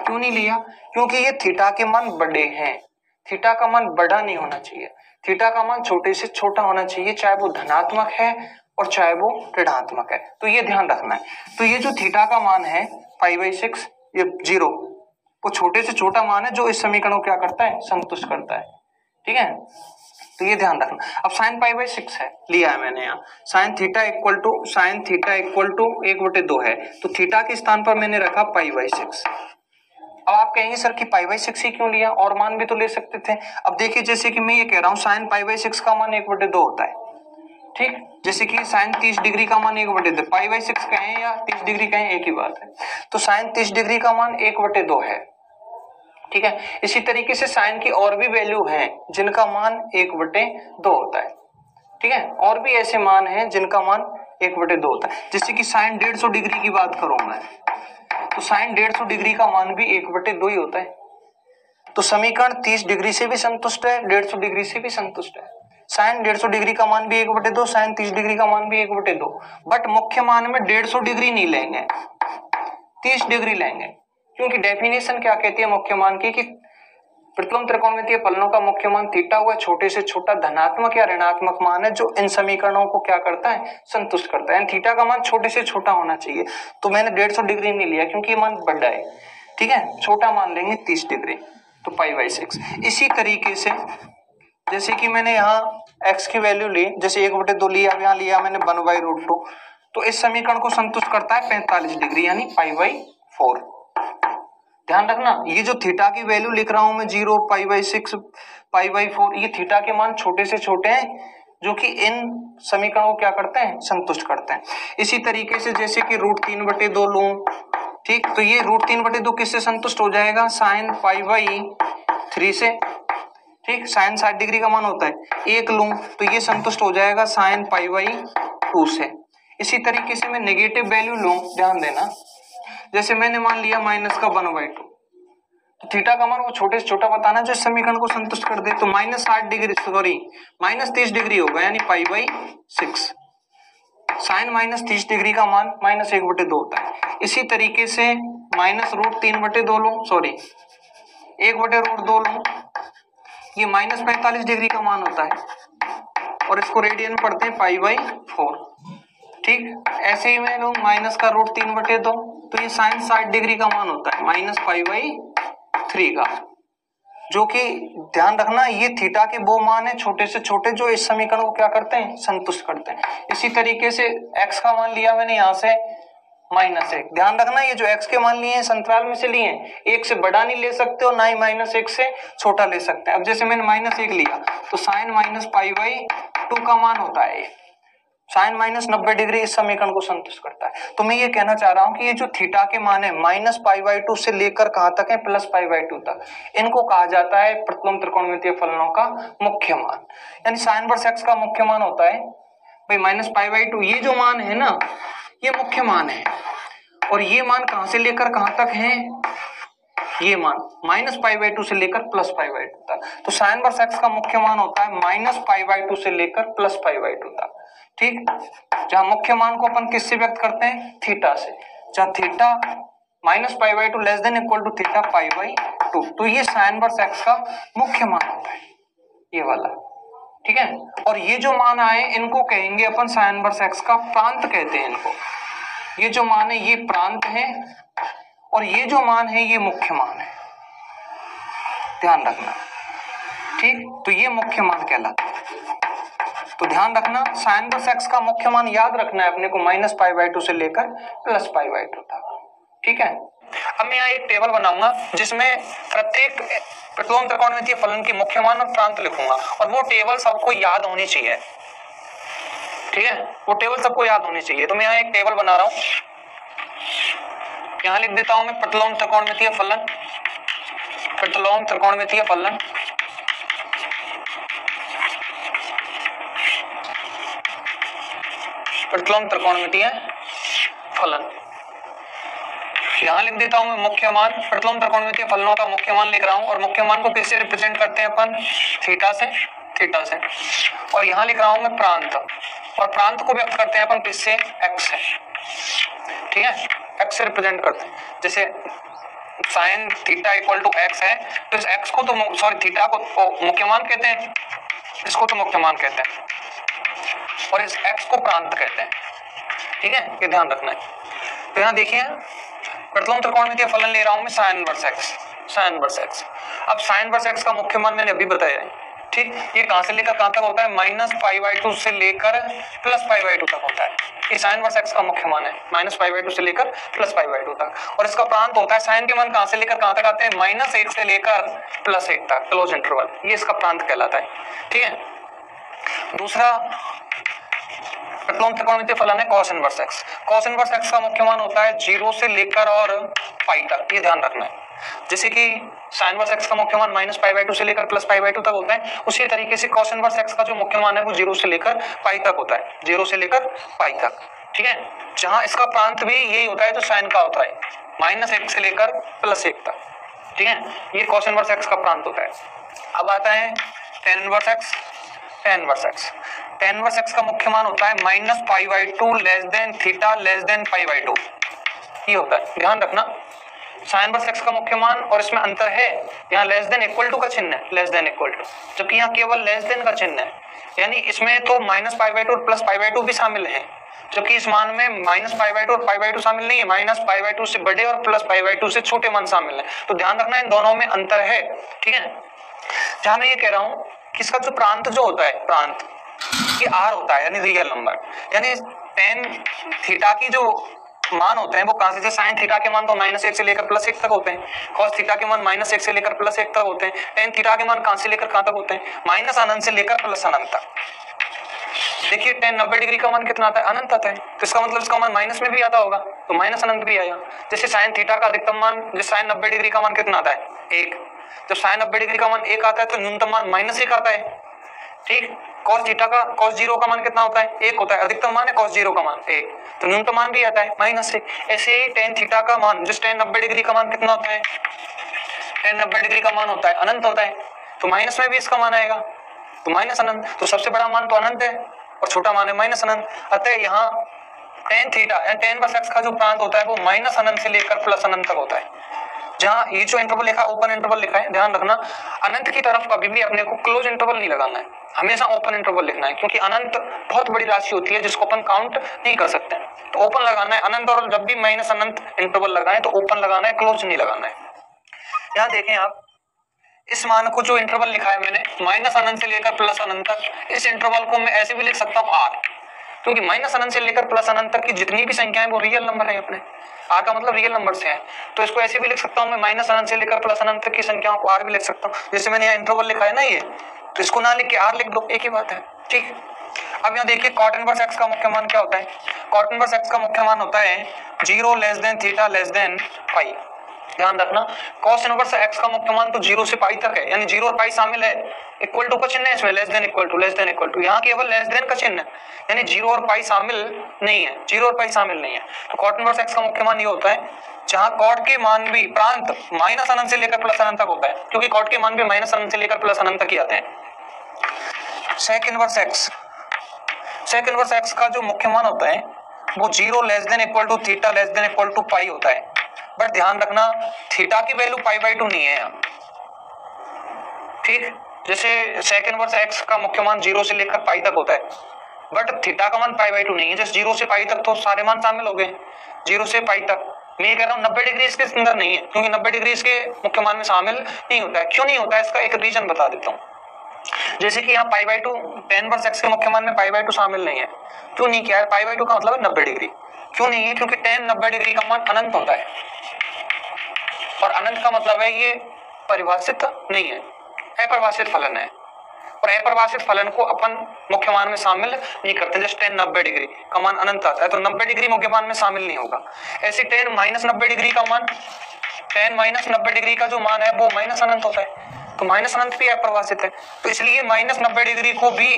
क्यों नहीं लिया? क्योंकि ये थीटा के मान बड़े हैं। थीटा का मान बड़ा नहीं होना चाहिए। थीटा का मान छोटे से छोटा होना चाहिए, चाहे वो धनात्मक है और चाहे वो ऋणात्मक है। तो ये ध्यान रखना है। तो ये जो थीटा का मान है फाइव बाई सिक्स, ये ज़ीरो, वो छोटे से छोटा मान है जो इस समीकरण को क्या करता है? संतुष्ट करता है। ठीक है? तो ये ध्यान रखना। अब साइन पाई बाई सिक्स है, लिया है मैंने यहाँ। Sine theta equal to sine theta equal to एक बटे दो है। तो थीटा के स्थान पर मैंने रखा पाई बाई सिक्स। अब आप कहेंगे, सर, कि पाई बाई सिक्स ही क्यों लिया? और मान भी तो ले सकते थे। अब देखिए, जैसे कि मैं ये कह रहा हूँ, साइन पाई बाई सिक्स का मान एक बटे दो होता है। ठीक? जैसे कि साइन तीस डिग्री का मान एक बटे दो। पाई बाई सिक्स कहें या तीस डिग्री कहें, एक ही बात है। तो साइन तीस डिग्री का मान एक बटे दो है। ठीक है? इसी तरीके से साइन की और भी वैल्यू है, जिनका मान एक बटे दो होता है। ठीक है? और भी ऐसे मान हैं, जिनका मान एक बटे दो होता है। जैसे कि साइन डेढ़ सौ डिग्री की बात करूँ मैं। तो साइन डेढ़ सौ डिग्री का मान भी एक बटे दो ही होता है। तो समीकरण तीस डिग्री से भी संतुष्ट है, डेढ़ सौ डिग्री से भी संतुष्ट है। साइन डेढ़ सौ डिग्री का मान भी एक बटे दो, साइन तीस डिग्री का मान भी एक बटे दो। बट मुख्य मान में डेढ़ सौ डिग्री नहीं लेंगे। तीस डिग्री लेंगे। क्योंकि डेफिनेशन क्या कहती है मुख्य मान की कि प्रतिलोम त्रिकोणमितीय फलनों का मुख्य मान थीटा हुआ, छोटे से छोटा धनात्मक या ऋणात्मक मान है, जो इन समीकरणों को क्या करता है? संतुष्ट करता है। थीटा का मान छोटे से छोटा होना चाहिए। तो मैंने डेढ़ सौ डिग्री नहीं लिया, क्योंकि ये मान बड़ा है। ठीक है? छोटा मान लेंगे तीस डिग्री। तो पाई बाई सिक्स। इसी तरीके से, जैसे कि मैंने यहाँ एक्स की वैल्यू ली, जैसे एक बटे दो लिया यहाँ लिया मैंने वन बाई रूट टू। तो इस समीकरण को संतुष्ट करता है पैंतालीस डिग्री, यानी पाई बाई फोर। ध्यान रखना, ये जो थीटा की वैल्यू लिख रहा हूँ मैं zero pi by six pi by four ये थीटा के मान छोटे से छोटे हैं, जो कि इन समीकरणों को क्या करते हैं? संतुष्ट करते हैं। इसी तरीके से जैसे कि रूट तीन बटे दो लू ठीक? तो ये रूट तीन बटे दो किससे संतुष्ट हो जाएगा? साइन पाई बाई थ्री से, ठीक? साइन साठ डिग्री का मान होता है, एक लू तो ये संतुष्ट हो जाएगा साइन पाई बाई टू से। इसी तरीके से मैं नेगेटिव वैल्यू लू ध्यान देना जैसे मैंने मान लिया माइनस का वन बाई टू तो थीटा का मान वो छोटे से छोटा बताना जो समीकरण को संतुष्ट कर दे तो माइनस साठ डिग्री सॉरी माइनस तीस डिग्री होगा, यानी pi by six sine minus तीस डिग्री का मान माइनस एक बटे दो होता है। इसी तरीके से माइनस रूट तीन बटे दो लो सॉरी एक बटे रूट दो लो, ये माइनस पैंतालीस डिग्री का मान होता है। और इसको रेडियन पढ़ते हैं पाई बाई फोर ठीक? ऐसे ही मैं लूँ माइनस का रूट तीन बटे दो तो ये साइन साठ डिग्री का मान होता है, माइनस फाइव बाई थ्री का। जो कि ध्यान रखना, ये थीटा के वो मान है, छोटे से छोटे, जो इस समीकरण को क्या करते हैं? संतुष्ट करते हैं। इसी तरीके से x का मान लिया मैंने यहाँ से, माइनस एक। ध्यान रखना, ये जो एक्स के मान लिए हैं, संतराल में से लिए एक से बड़ा नहीं ले सकते और ना ही माइनस एक से छोटा ले सकते हैं। अब जैसे मैंने माइनस एक लिया तो sine minus pi by two का मान होता है साइन माइनस नब्बे डिग्री इस समीकरण को संतुष्ट करता है। तो मैं ये कहना चाह रहा हूँ कि ये जो थीटा के मान है, माइनस पाई बाई टू से लेकर कहाँ तक है, प्लस पाई बाई टू तक, इनको कहा जाता है प्रतिलोम त्रिकोणमितीय फलनों का मुख्य मान। यानी साइन वर्स एक्स का मुख्य मान होता है। भाई माइनस पाई बाई टू, ये जो मान है ना, ये मुख्य मान है। और ये मान कहाँ से लेकर कहाँ तक है? ये मान, माइनस पाई बाई टू से लेकर प्लस पाई बाई टू तक। तो साइन वर्स एक्स का मुख्य मान होता है माइनस पाई बाई टू से लेकर प्लस पाई बाई टू तक। ठीक? जहाँ मुख्य मान को अपन किससे व्यक्त करते हैं? थीटा से। जहाँ theta minus pi by two less than equal to theta pi by two. तो ये साइन वर्स एक्स का मुख्य मान होता है, ये वाला। ठीक है? और ये जो मान आए, इनको कहेंगे अपन साइन वर्स एक्स का प्रांत कहते हैं इनको। ये जो मान है, ये प्रांत है, और ये जो मान है, ये मुख्य मान है। ध्यान रखना। ठीक? तो ये मुख्य मान कहलाता है। तो ध्यान रखना साइन वर्स एक्स का मुख्य मान याद रखना है अपने को माइनस पाई बाई टू से लेकर प्लस पाई बाई टू तक। ठीक है? अब मैं यहाँ एक टेबल बनाऊँगा, जिसमें प्रत्येक प्रतिलोम त्रिकोणमितीय फलन की मुख्य मान और प्रांत लिखूँगा, और वो टेबल सबको याद होनी चाहिए। ठीक है? वो टेबल सबको याद होनी चाहिए। तो मैं यहाँ एक टेबल बना रहा हूँ। यहाँ लिख देता हूँ मैं प्रतिलोम त्रिकोणमितीय फलन। प्रतिलोम त्रिकोणमितीय फलन। प्रतिलोम त्रिकोणमितीय फलन। यहाँ लिख देता हूँ मैं मुख्य मान प्रतिलोम त्रिकोणमितीय फलनों का मुख्य मान लिख रहा हूँ। और मुख्य मान को किससे रिप्रेजेंट करते हैं अपन? थीटा से। थीटा से। और यहाँ लिख रहा हूँ मैं प्रांत। और प्रांत को व्यक्त करते हैं अपन किससे? एक्स से। ठीक है? एक्स से रिप्रेजेंट करते हैं। जैसे sine theta equal to x है तो इस एक्स को तो सॉरी थीटा को मुख्य मान कहते हैं। इसको तो मुख्य मान कहते हैं। और इस एक्स को प्रांत कहते हैं। ठीक है? ये ध्यान रखना है। तो यहाँ देखिए प्रतिलोम त्रिकोण में फलन ले रहा हूँ मैं sine inverse x sine inverse x अब साइन वर्स एक्स का मुख्य मान मैंने अभी बताया है। ठीक? ये कहाँ से लेकर कहाँ तक होता है? माइनस पाई बाई टू से लेकर प्लस पाई बाई टू तक होता है। ये साइन वर्स एक्स का मुख्य मान है। माइनस पाई बाई टू से लेकर प्लस पाई बाई टू तक। और इसका प्रांत होता है साइन के मान कहाँ से लेकर कहाँ तक आते हैं? माइनस एक से लेकर प्लस एक तक क्लोज इंटरवल ये इसका प्रांत कहलाता है। ठीक है? दूसरा प्रतिलोम त्रिकोणमितीय फलन है cos inverse x cos inverse x का मुख्य मान होता है ज़ीरो से लेकर और पाई तक, ये ध्यान रखना है। जैसे कि साइन वर्स एक्स का मुख्य मान माइनस पाई बाई टू से लेकर प्लस पाई बाई टू तक होता है, उसी तरीके से cos इनवर्स एक्स का जो मुख्य मान है वो ज़ीरो से लेकर पाई तक होता है। ज़ीरो से लेकर पाई तक, ठीक है? जहाँ इसका प्रांत भी यही होता है जो साइन का होता है माइनस एक से लेकर प्लस एक तक, ठीक है? ये cos इनवर्स एक्स का प्रांत होता है। अब आता है tan inverse x tan inverse x tan inverse x का मुख्य मान होता है minus pi by two less than theta less than pi by two ये होता है। ध्यान रखना। साइन वर्स एक्स का मुख्य मान और इसमें अंतर है। यहाँ लेस देन इक्वल टू का चिन्ह है। लेस देन इक्वल टू जबकि यहाँ केवल लेस देन का चिन्ह है। यानी इसमें तो माइनस पाई बाई टू और प्लस पाई बाई टू भी शामिल है। जबकि इस मान में माइनस पाई बाई टू और पाई बाई टू शामिल नहीं है। माइनस पाई बाई टू से बड़े और प्लस पाई बाई टू से छोटे मान शामिल है। तो ध्यान रखना इन दोनों में अंतर है। ठीक है? जहाँ मैं ये कह रहा हूँ कि इसका जो प्रांत जो होता है, प्रांत कि आर होता है, यानी रियल नंबर यानी टेन थीटा की जो मान होते हैं, वो कहाँ से साइन थीटा के मान तो माइनस एक से लेकर प्लस एक तक होते हैं कॉस थीटा के मान माइनस एक से लेकर प्लस एक तक होते हैं टेन थीटा के मान कहाँ से लेकर कहाँ तक होते हैं माइनस अनंत से लेकर प्लस अनंत तक. देखिए टेन नब्बे डिग्री का मान कितना आता है? अनंत आता है. तो इसका मतलब इसका मान माइनस में भी आता होगा तो माइनस अनंत भी आया. जैसे साइन थीटा का अधिकतम मान, जैसे साइन नब्बे डिग्री का मान कितना आता है? एक. जब साइन नब्बे डिग्री का मान एक आता है तो न्यूनतम मान माइनस एक आता है. ठीक? कॉस थीटा का कॉस ज़ीरो का मान कितना होता है? एक होता है। अधिकतम मान है कॉस ज़ीरो का मान। एक। तो न्यूनतम मान भी आता है। माइनस एक। ऐसे ही टेन थीटा का मान, जिस टेन नब्बे डिग्री का मान कितना होता है? टेन नब्बे डिग्री का मान होता है। अनंत होता है। तो माइनस में भी इसका मान आएगा। तो माइनस अनंत। तो सबसे बड़ा मान तो अनंत है और छोटा मान है माइनस अनंत। अतः यहाँ tan theta tan inverse x का जो प्रांत होता है, वो माइनस अनंत से लेकर प्लस अनंत तक होता है। जहाँ ये जो इंटरवल लिखा ओपन इंटरवल लिखा है, ध्यान रखना, अनंत की तरफ़ कभी भी अपने को क्लोज इंटरवल नहीं लगाना है। हमेशा ओपन इंटरवल लिखना है, क्योंकि अनंत बहुत बड़ी राशि होती है, जिसको अपन काउंट नहीं कर सकते तो ओपन लगाना है, अनंत और जब भी माइनस अनंत इंटरवल लगाए तो ओपन लगाना है क्लोज नहीं लगाना है। यहाँ देखें आप, इस मान को जो इंटरवल लिखा है मैंने माइनस अनंत से लेकर प्लस अनंत तक, इस इंटरवल को मैं ऐसे भी लिख सकता हूँ आर क्योंकि माइनस अनंत से लेकर प्लस अनंत तक की जितनी भी संख्या है वो रियल नंबर है अपने। आर का मतलब रियल नंबर से है। तो इसको ऐसे भी लिख सकता हूँ मैं माइनस अनंत से लेकर प्लस अनंत तक की संख्याओं को आर भी लिख सकता हूँ। जैसे मैंने यहाँ इंटरवल लिखा है ना ये तो इसको ना लिख के आर लिख दो, एक ही बात है, ठीक अब यहाँ देखिए कॉट इनवर्स एक्स का मुख्य मान क्या होता है? कॉट इनवर्स एक्स का मुख्य मान होता है zero less than theta less than pi ध्यान रखना। कॉस इनवर्स एक्स का मुख्य मान तो ज़ीरो से पाई तक है, यानी ज़ीरो और पाई शामिल है। इक्वल टू का चिन्ह है इसमें less than equal to less than equal to यहाँ केवल लेस देन का चिन्ह है, यानी ज़ीरो और पाई शामिल नहीं है ज़ीरो और पाई शामिल नहीं है। तो कॉट इनवर्स एक्स का मुख्य मान ये होता है, जहाँ कॉट के मान भी प्रांत माइनस अनंत से लेकर प्लस अनंत तक होता है, क्योंकि कॉट के मान भी माइनस अनंत से लेकर प्लस अनंत तक ही आते हैं। Sec inverse x sec inverse x का जो मुख्य मान होता है, वो zero less than equal to theta less than equal to pi होता है। बट ध्यान रखना थीटा की वैल्यू पाई बाई टू नहीं है। यहाँ ठीक? जैसे सेकंड वर्स एक्स का मुख्य मान ज़ीरो से लेकर पाई तक होता है। बट थीटा का मान पाई बाई टू नहीं है। जैसे ज़ीरो से पाई तक तो सारे मान शामिल हो गए। ज़ीरो से पाई तक। मैं कह रहा हूँ, नब्बे डिग्री इसके अंदर नहीं है, क्योंकि नब्बे डिग्री इसके मुख्य मान में शामिल नहीं होता है। क्यों नहीं होता है? इसका एक रीजन बता देता हूँ। जैसे कि यहाँ pi by two tan inverse x के मुख्य मान में पाई बाई टू शामिल नहीं है। क्यों नहीं किया है? पाई बाई टू का मतलब है नब्बे डिग्री। क्यों नहीं है? क्योंकि टेन नब्बे डिग्री का मान अनंत होता है। और अनंत का मतलब है ये परिभाषित नहीं है। अपरिभाषित फलन है। और अपरिभाषित फलन को अपन मुख्य मान में शामिल नहीं करते, जैसे टेन नब्बे डिग्री का मान अनंत आता है तो नब्बे डिग्री मुख्य मान में शामिल नहीं होगा। ऐसे टेन माइनस नब्बे डिग्री का मान टेन माइनस नब्बे डिग्री का जो मान है, वो माइनस अनंत होता है। तो माइनस अनंत भी अपरिभाषित है। तो इसलिए माइनस नब्बे डिग्री को भी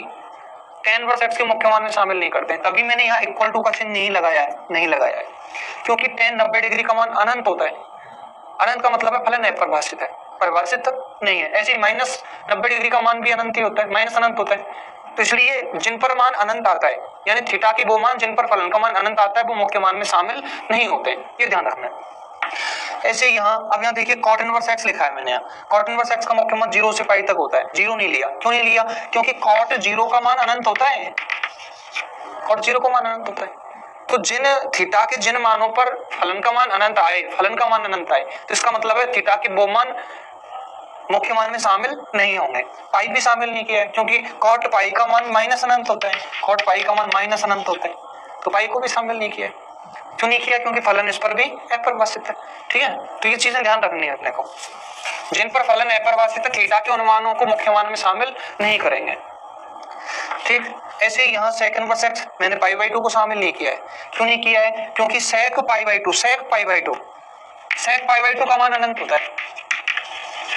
टेन वर्स एक्स के मुख्य मान में शामिल नहीं करते तभी मैंने यहाँ इक्वल टू का चिन्ह नहीं लगाया है, नहीं लगाया है। क्योंकि टेन नब्बे डिग्री का मान अनंत होता है। अनंत का मतलब है फलन है, परिभाषित है। परिभाषित नहीं है। ऐसे माइनस नब्बे डिग्री का मान भी अनंत ही होता है माइनस अनंत होता है। तो इसलिए जिन पर मान अनंत आता है, यानी थीटा की वो मान जिन पर फलन का मान अनंत आता है, वो मुख्य मान में शामिल नहीं होते। ये ध्यान रखना है। ऐसे यहाँ, अब यहाँ देखिए कॉट इनवर्स एक्स लिखा है मैंने यहाँ। कॉट इनवर्स एक्स का मुख्य मान ज़ीरो से पाई तक होता है। ज़ीरो नहीं लिया। क्यों नहीं लिया? क्योंकि कॉट ज़ीरो का मान अनंत होता है। कॉट ज़ीरो का मान अनंत होता है। तो जिन थीटा के जिन मानों पर फलन का मान अनंत आए, फलन का मान अनंत आए तो इसका मतलब है थीटा के वो मान मुख्य मान में शामिल नहीं होंगे। पाई भी शामिल नहीं किया है, क्योंकि कॉट पाई का मान माइनस अनंत होता है। कॉट पाई का मान माइनस अनंत होता है। तो पाई को भी शामिल नहीं किया क्यों नहीं किया? क्योंकि फलन इस पर भी अपरिभाषित है। ठीक है? तो ये चीज़ें ध्यान रखनी है अपने को। जिन पर फलन अपरिभाषित थीटा के अनुमानों को मुख्य मान में शामिल नहीं करेंगे। ठीक, ऐसे यहाँ सेकंड पर सेक्स मैंने पाई बाई टू को शामिल नहीं किया है। क्यों नहीं किया है? क्योंकि sec pi by two sec pi by two sec pi by two का मान अनंत होता है।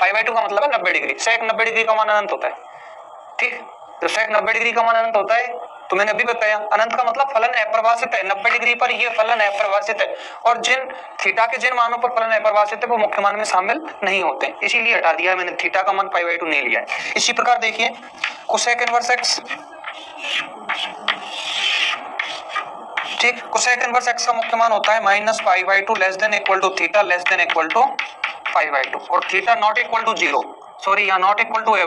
पाई बाई टू का मतलब है नब्बे डिग्री। सेक नब्बे डिग्री का मान अनंत होता है। ठीक तो सेक नब्बे डिग्री का मान अनंत होता है। तो मैंने अभी बताया, अनंत का मतलब फलन अप्रवासित है, नब्बे डिग्री पर ये फलन अप्रवासित है। और जिन थीटा के जिन मानों पर फलन अप्रवासित है, वो मुख्य मान में शामिल नहीं होते। इसीलिए हटा दिया मैंने, थीटा का मान पाई बाई टू नहीं लिया है। इसी प्रकार देखिए कोसेक इनवर्स एक्स ठीक कोसेक इनवर्स एक्स का मुख्य मान होता है minus pi by two less than equal to theta less than equal to by two. और theta not equal to zero sorry यहाँ नॉट इक्वल टू है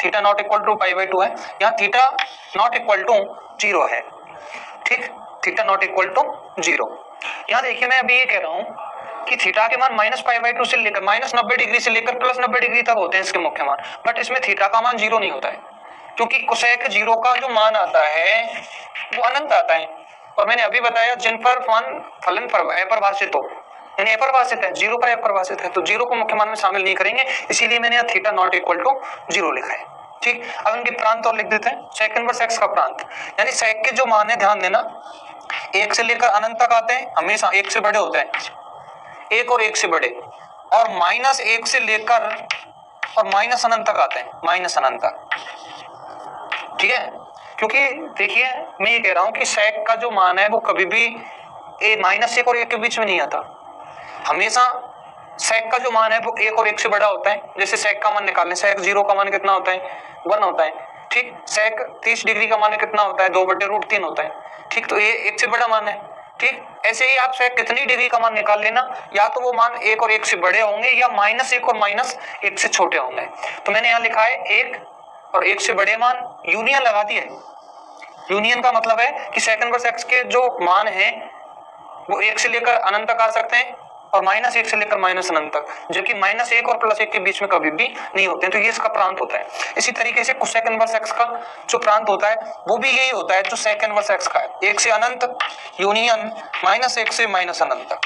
theta not equal to pi by two है यहाँ theta not equal to zero है। ठीक? Theta not equal to zero. यहाँ देखिए मैं अभी ये कह रहा हूँ कि थीटा के मान माइनस पाई बाई टू से लेकर माइनस नब्बे डिग्री से लेकर प्लस नब्बे डिग्री तक होते हैं इसके मुख्य मान। बट इसमें थीटा का मान ज़ीरो नहीं होता है, क्योंकि कोसेक ज़ीरो का जो मान आता है, वो अनंत आता है। और मैंने अभी बताया जिन पर फलन पर अपरिभाषित हो। यानी अपरिभाषित है, ज़ीरो पर अपरिभाषित है तो ज़ीरो को मुख्य मान में शामिल नहीं करेंगे, इसीलिए मैंने यहाँ theta not equal to zero लिखा है, ठीक? अब इनके प्रांत और लिख देते हैं सेकंड वर्स एक्स का प्रांत, यानी सेक के जो मान है, ध्यान देना, एक से लेकर अनंत तक आते हैं, हमेशा एक से बड़े होते हैं, एक और एक से बड़े, और माइनस एक से लेकर, और माइनस अनंत तक आते हैं माइनस अनंत तक, ठीक है? क्योंकि देखिए, मैं ये कह रहा हूँ कि सेक का जो मान है, वो कभी भी ए माइनस एक और एक के बीच में नहीं आता हमेशा सेक का जो मान है वो एक और एक से बड़ा होता है। जैसे सेक का मान निकालने सेक ज़ीरो का मान कितना होता है? वन होता है। ठीक? सेक तीस डिग्री का मान कितना होता है? दो बटे रूट तीन होता है। ठीक? तो ये एक से बड़ा मान है। ठीक? ऐसे ही आप सेक कितनी डिग्री का मान निकाल लेना, या तो वो मान एक और एक से बड़े होंगे, या माइनस एक और माइनस एक से छोटे होंगे। तो मैंने यहाँ लिखा है एक और एक से बड़े मान यूनियन लगा दिए यूनियन का मतलब है कि सेकंड वर्स एक्स के जो मान है, वो एक से लेकर अनंत तक आ सकते हैं। और माइनस एक से लेकर माइनस अनंत तक जबकि माइनस एक और प्लस एक के बीच में कभी भी नहीं होते हैं। तो ये इसका प्रांत होता है। इसी तरीके से कुछ सेकंड वर्स एक्स का जो प्रांत होता है, वो भी यही होता है जो सेकंड वर्स एक्स का है। एक से अनंत यूनियन माइनस एक से माइनस अनंत तक।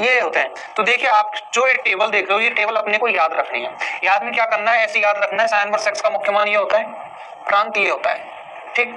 ये होते हैं। तो देखिए, आप जो एक टेबल देख रहे हो, ये टेबल अपने को याद रखनी है। याद में क्या करना है? ऐसे याद रखना है साइन वर्स एक्स का मुख्य मान ये होता है, प्रांत ये होता है। ठीक?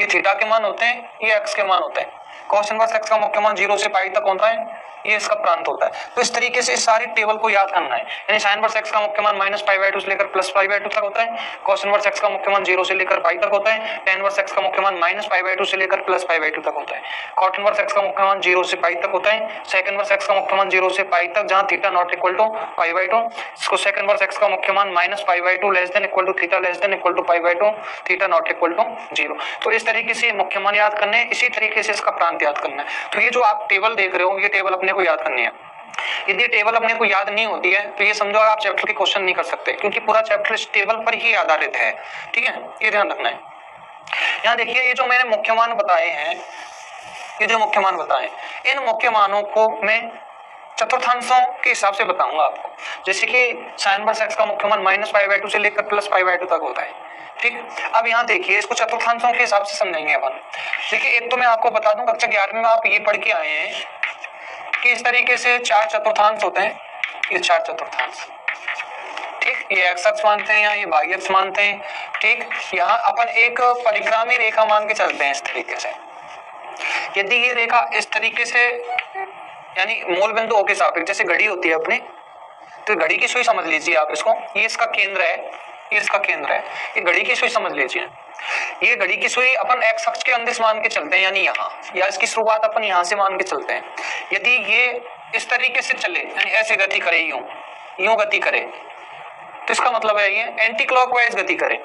ये थीटा के मान होते हैं, ये एक्स के मान होते हैं। कॉस इनवर्स एक्स का मुख्य मान ज़ीरो से पाई तक होता है। ये इसका प्रांत होता है। तो इस तरीके से इस सारी टेबल को याद करना है। यानी साइन वर्स एक्स का मुख्य मान माइनस पाई बाई टू से लेकर प्लस पाई बाई टू तक होता है। कॉस इनवर्स एक्स का मुख्य मान ज़ीरो से लेकर पाई तक होता है। टेन वर्स एक्स का मुख्य मान माइनस पाई बाई टू से लेकर प्लस पाई बाई टू तक होता है। कॉट इनवर्स एक्स का मुख्य मान ज़ीरो से पाई तक होता है। सेकंड वर्स एक्स का मुख्य मान ज़ीरो से पाई तक, जहाँ theta not equal to pi by two इसको सेकंड वर्स एक्स का मुख्य मान minus pi by two less than equal to theta less than equal to pi by two theta not equal to zero तो इस तरीके से मुख्य मान याद करने, इसी तरीके से इसका प्रांत याद करना है। तो ये जो आप टेबल देख रहे हो, ये टेबल अपने को याद करनी है। यदि टेबल अपने को याद नहीं होती है तो ये समझो आप चैप्टर के क्वेश्चन नहीं कर सकते, क्योंकि पूरा चैप्टर इस टेबल पर ही आधारित है। ठीक है? ये ध्यान रखना है। यहाँ देखिए, ये जो मैंने मुख्य मान बताए हैं, ये जो मुख्य मान बताए इन मुख्य मानों को मैं चतुर्थांशों के हिसाब से बताऊँगा आपको। जैसे कि साइन वर्स एक्स का मुख्य मान माइनस फाइव बाई टू से लेकर प्लस फाइव बाई टू तक होता है। ठीक अब यहाँ देखिए, इसको चतुर्थांशों के हिसाब से समझेंगे अपन। देखिए, एक तो मैं आपको बता दूँ, कक्षा ग्यारहवीं में आप ये पढ़ के आए हैं कि इस तरीके से चार चतुर्थांश होते हैं। ये चार चतुर्थांश ठीक? ये एक्स अक्ष मानते हैं यहाँ ये वाई अक्ष मानते हैं। ठीक? यहाँ अपन एक परिक्रामी रेखा मान के चलते हैं इस तरीके से। यदि ये रेखा इस तरीके से, यानी मूल बिंदु के सापेक्ष, जैसे घड़ी होती है अपनी तो घड़ी की सुई समझ लीजिए आप इसको। ये इसका केंद्र है। इसका केंद्र है। ये घड़ी की सुई समझ लीजिए। ये घड़ी की सुई अपन एक्स अक्ष के अंदर मान के चलते हैं, यानी यहाँ। या इसकी शुरुआत अपन यहाँ से मान के चलते हैं। यदि ये इस तरीके से चले, यानी ऐसे गति करे, यूँ। यूँ गति करे। तो इसका मतलब है ये एंटी क्लॉकवाइज गति करे।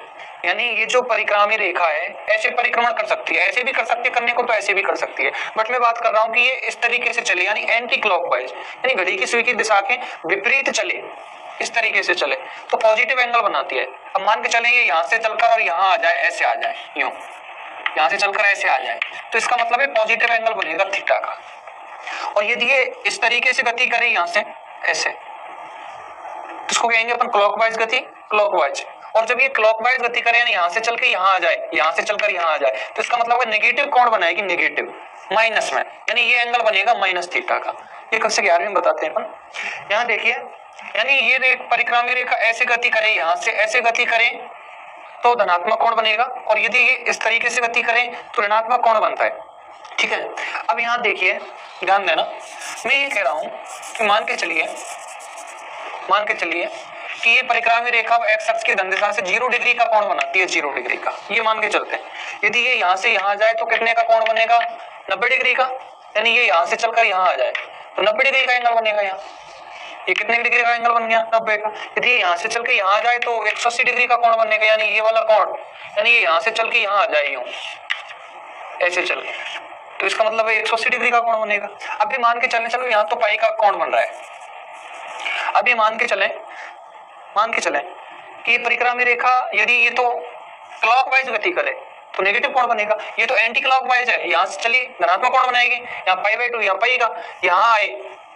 यानी ये जो परिक्रामी रेखा है, ऐसे परिक्रमण कर सकती है। ऐसे भी कर सकती है, करने को तो ऐसे भी कर सकती है। बट मैं बात कर रहा हूँ कि ये इस तरीके से चले, यानी एंटी क्लॉकवाइज यानी घड़ी की सुई की दिशा के विपरीत चले। इस तरीके से चले। तो पॉजिटिव एंगल बनाती है। अब मान के चले ये यहाँ से चलकर और यहाँ आ जाए, ऐसे आ जाए, यूँ। यहाँ से चलकर ऐसे आ जाए। तो इसका मतलब है पॉजिटिव एंगल बनेगा थीटा का। और यदि ये इस तरीके से गति करे यहाँ से, ऐसे। तो इसको कहेंगे अपन क्लॉकवाइज गति क्लॉकवाइज और जब ये क्लॉकवाइज गति करे यानी यहाँ से चल के यहाँ आ जाए, यहाँ से चलकर यहाँ आ जाए तो इसका मतलब नेगेटिव कौन बनाएगी? नेगेटिव माइनस में। यानी ये एंगल बनेगा माइनस थीटा का। ये कक्षा ग्यारहवीं में बताते हैं अपन। यहाँ देखिए यानी ये रे, परिक्रामी रेखा ऐसे गति करे यहाँ से ऐसे गति करे तो धनात्मक कोण बनेगा। और यदि ये इस तरीके से गति करें तो ऋणात्मक कोण बनता है। ठीक है? अब यहाँ देखिए ध्यान देना मैं ये कह रहा हूँ कि मान के चलिए मान के चलिए कि ये परिक्रामी रेखा एक्स अक्ष की दिशा से ज़ीरो डिग्री का कोण बनाती है ज़ीरो डिग्री का। ये मान के चलते हैं। यदि ये यहाँ से यहाँ जाए तो कितने का कोण बनेगा? नब्बे डिग्री का। यानी ये यहाँ से चलकर यहाँ आ जाए तो नब्बे डिग्री का एंगल बनेगा यहाँ। ये कितने डिग्री का एंगल बन गया? नब्बे का। यदि यहाँ से चल के यहाँ जाए तो एक सौ अस्सी डिग्री का कोण बनेगा, यानी ये वाला कोण। यानी ये यहाँ से चल के यहाँ आ जाए यूँ। ऐसे चल के। तो इसका मतलब है एक सौ अस्सी डिग्री का कोण बनेगा। अभी मान के चलने चलो यहाँ तो पाई का कोण बन रहा है। अभी मान के चले, मान के चले कि परिक्रामी रेखा, यदि ये तो क्लॉकवाइज गति करे तो नेगेटिव कोण बनेगा। ये तो एंटी क्लॉकवाइज है। यहाँ से चली धनात्मक कोण बनाएगी। यहाँ पाई बाई टू, यहाँ पाई का। यहाँ आए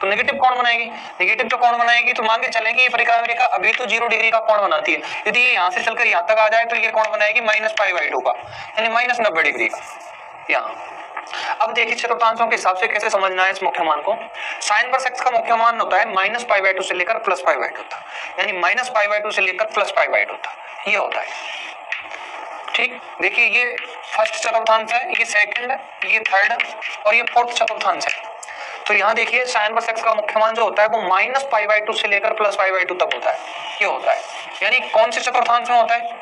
तो नेगेटिव कौन बनाएगी? नेगेटिव तो कौन बनाएगी? तो मान के चलेंगे ये परिक्रामी रेखा अभी तो ज़ीरो डिग्री का कौन बनाती है? यदि ये यहाँ से चलकर यहाँ तक आ जाए तो ये कौन बनाएगी? माइनस फाइव बाई टू का, यानी माइनस नब्बे डिग्री का। यहाँ। अब देखिए चतुर्थांशों के हिसाब से कैसे समझना है इस मुख्य मान को। साइन पर एक्स का मुख्य मान होता है माइनस फाइव बाई टू से लेकर प्लस फाइव बाई टू तक, यानी माइनस फाइव बाई टू से लेकर प्लस फाइव बाई टू तक। ये होता है। ठीक? देखिए ये फ़र्स्ट चतुर्थांश है, ये सेकंड ये थर्ड और ये फोर्थ चतुर्थांश है। तो यहाँ देखिए साइन वर्स एक्स का मुख्य मान जो होता है, वो माइनस फाइव बाई टू से लेकर प्लस फाइव बाई टू तक होता है। ये होता है। यानी कौन से चतुर्थांश में होता है?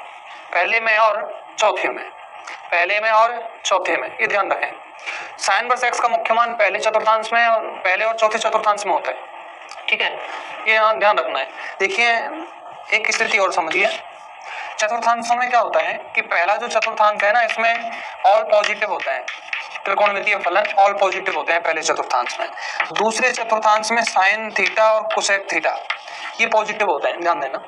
पहले में और चौथे में। पहले में और चौथे में। ये ध्यान रखें। साइन वर्स एक्स का मुख्य मान पहले चतुर्थांश में और पहले और चौथे चतुर्थांश में होता है। ठीक है? ये यहाँ ध्यान रखना है। देखिए, एक स्थिति और समझिए। चतुर्थांशों में क्या होता है कि पहला जो चतुर्थांश है ना, इसमें और पॉजिटिव होता है। त्रिकोणमितीय फलन ऑल पॉजिटिव होते हैं पहले चतुर्थांश में। दूसरे चतुर्थांश में साइन थीटा और कुसेक थीटा ये पॉजिटिव होते हैं, ध्यान देना।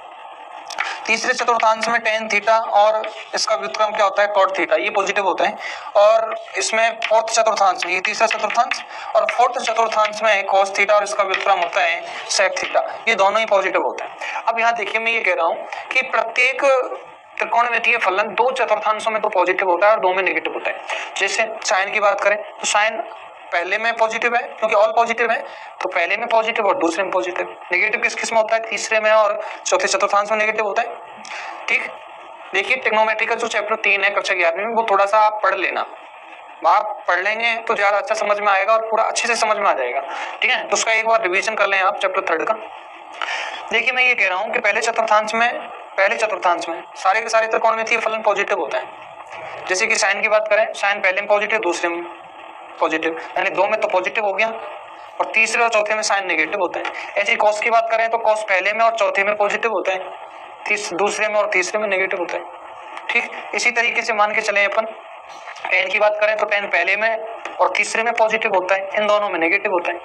तीसरे चतुर्थांश में टेन थीटा और इसका व्युत्क्रम क्या होता है कॉट थीटा ये पॉजिटिव होते हैं। और इसमें फोर्थ चतुर्थांश में, ये तीसरा चतुर्थांश, और फोर्थ चतुर्थांश में कॉस थीटा और इसका व्युत्क्रम होता है सेक थीटा ये दोनों ही पॉजिटिव होते हैं। अब यहाँ देखिए मैं ये कह रहा हूँ कि प्रत्येक त्रिकोणमितीय फलन दो चतुर्थांशों में तो पॉजिटिव होता है और दो में नेगेटिव होता है। जैसे साइन की बात करें तो साइन पहले में पॉजिटिव है, क्योंकि ऑल पॉजिटिव है तो पहले में पॉजिटिव और दूसरे में पॉजिटिव नेगेटिव किस किसमें होता है? तीसरे में और चौथे चतुर्थांश में नेगेटिव होता है। ठीक? देखिए टेक्नोमेट्री का जो चैप्टर तीन है, कक्षा ग्यारहवीं में, वो थोड़ा सा आप पढ़ लेना। आप पढ़ लेंगे तो ज़्यादा अच्छा समझ में आएगा और पूरा अच्छे से समझ में आ जाएगा। ठीक है? तो उसका एक बार रिविजन कर लें आप चैप्टर थर्ड का। देखिए, मैं ये कह रहा हूँ कि पहले चतुर्थांश में पहले चतुर्थांश में। सारे के सारे त्रिकोण में थी, फलन पॉजिटिव होता है। जैसे कि साइन की बात करें साइन पहले में पॉजिटिव दूसरे में पॉजिटिव यानी दो में तो पॉजिटिव हो गया, और तीसरे और चौथे में साइन नेगेटिव होता है। ऐसे कॉस की बात करें तो कॉस पहले में और चौथे में पॉजिटिव होता है। दूसरे में और तीसरे में नेगेटिव होता है। ठीक? इसी तरीके से मान के चले अपन। टेन की बात करें तो टेन पहले में और तीसरे में पॉजिटिव होता है। इन दोनों में नेगेटिव होता है।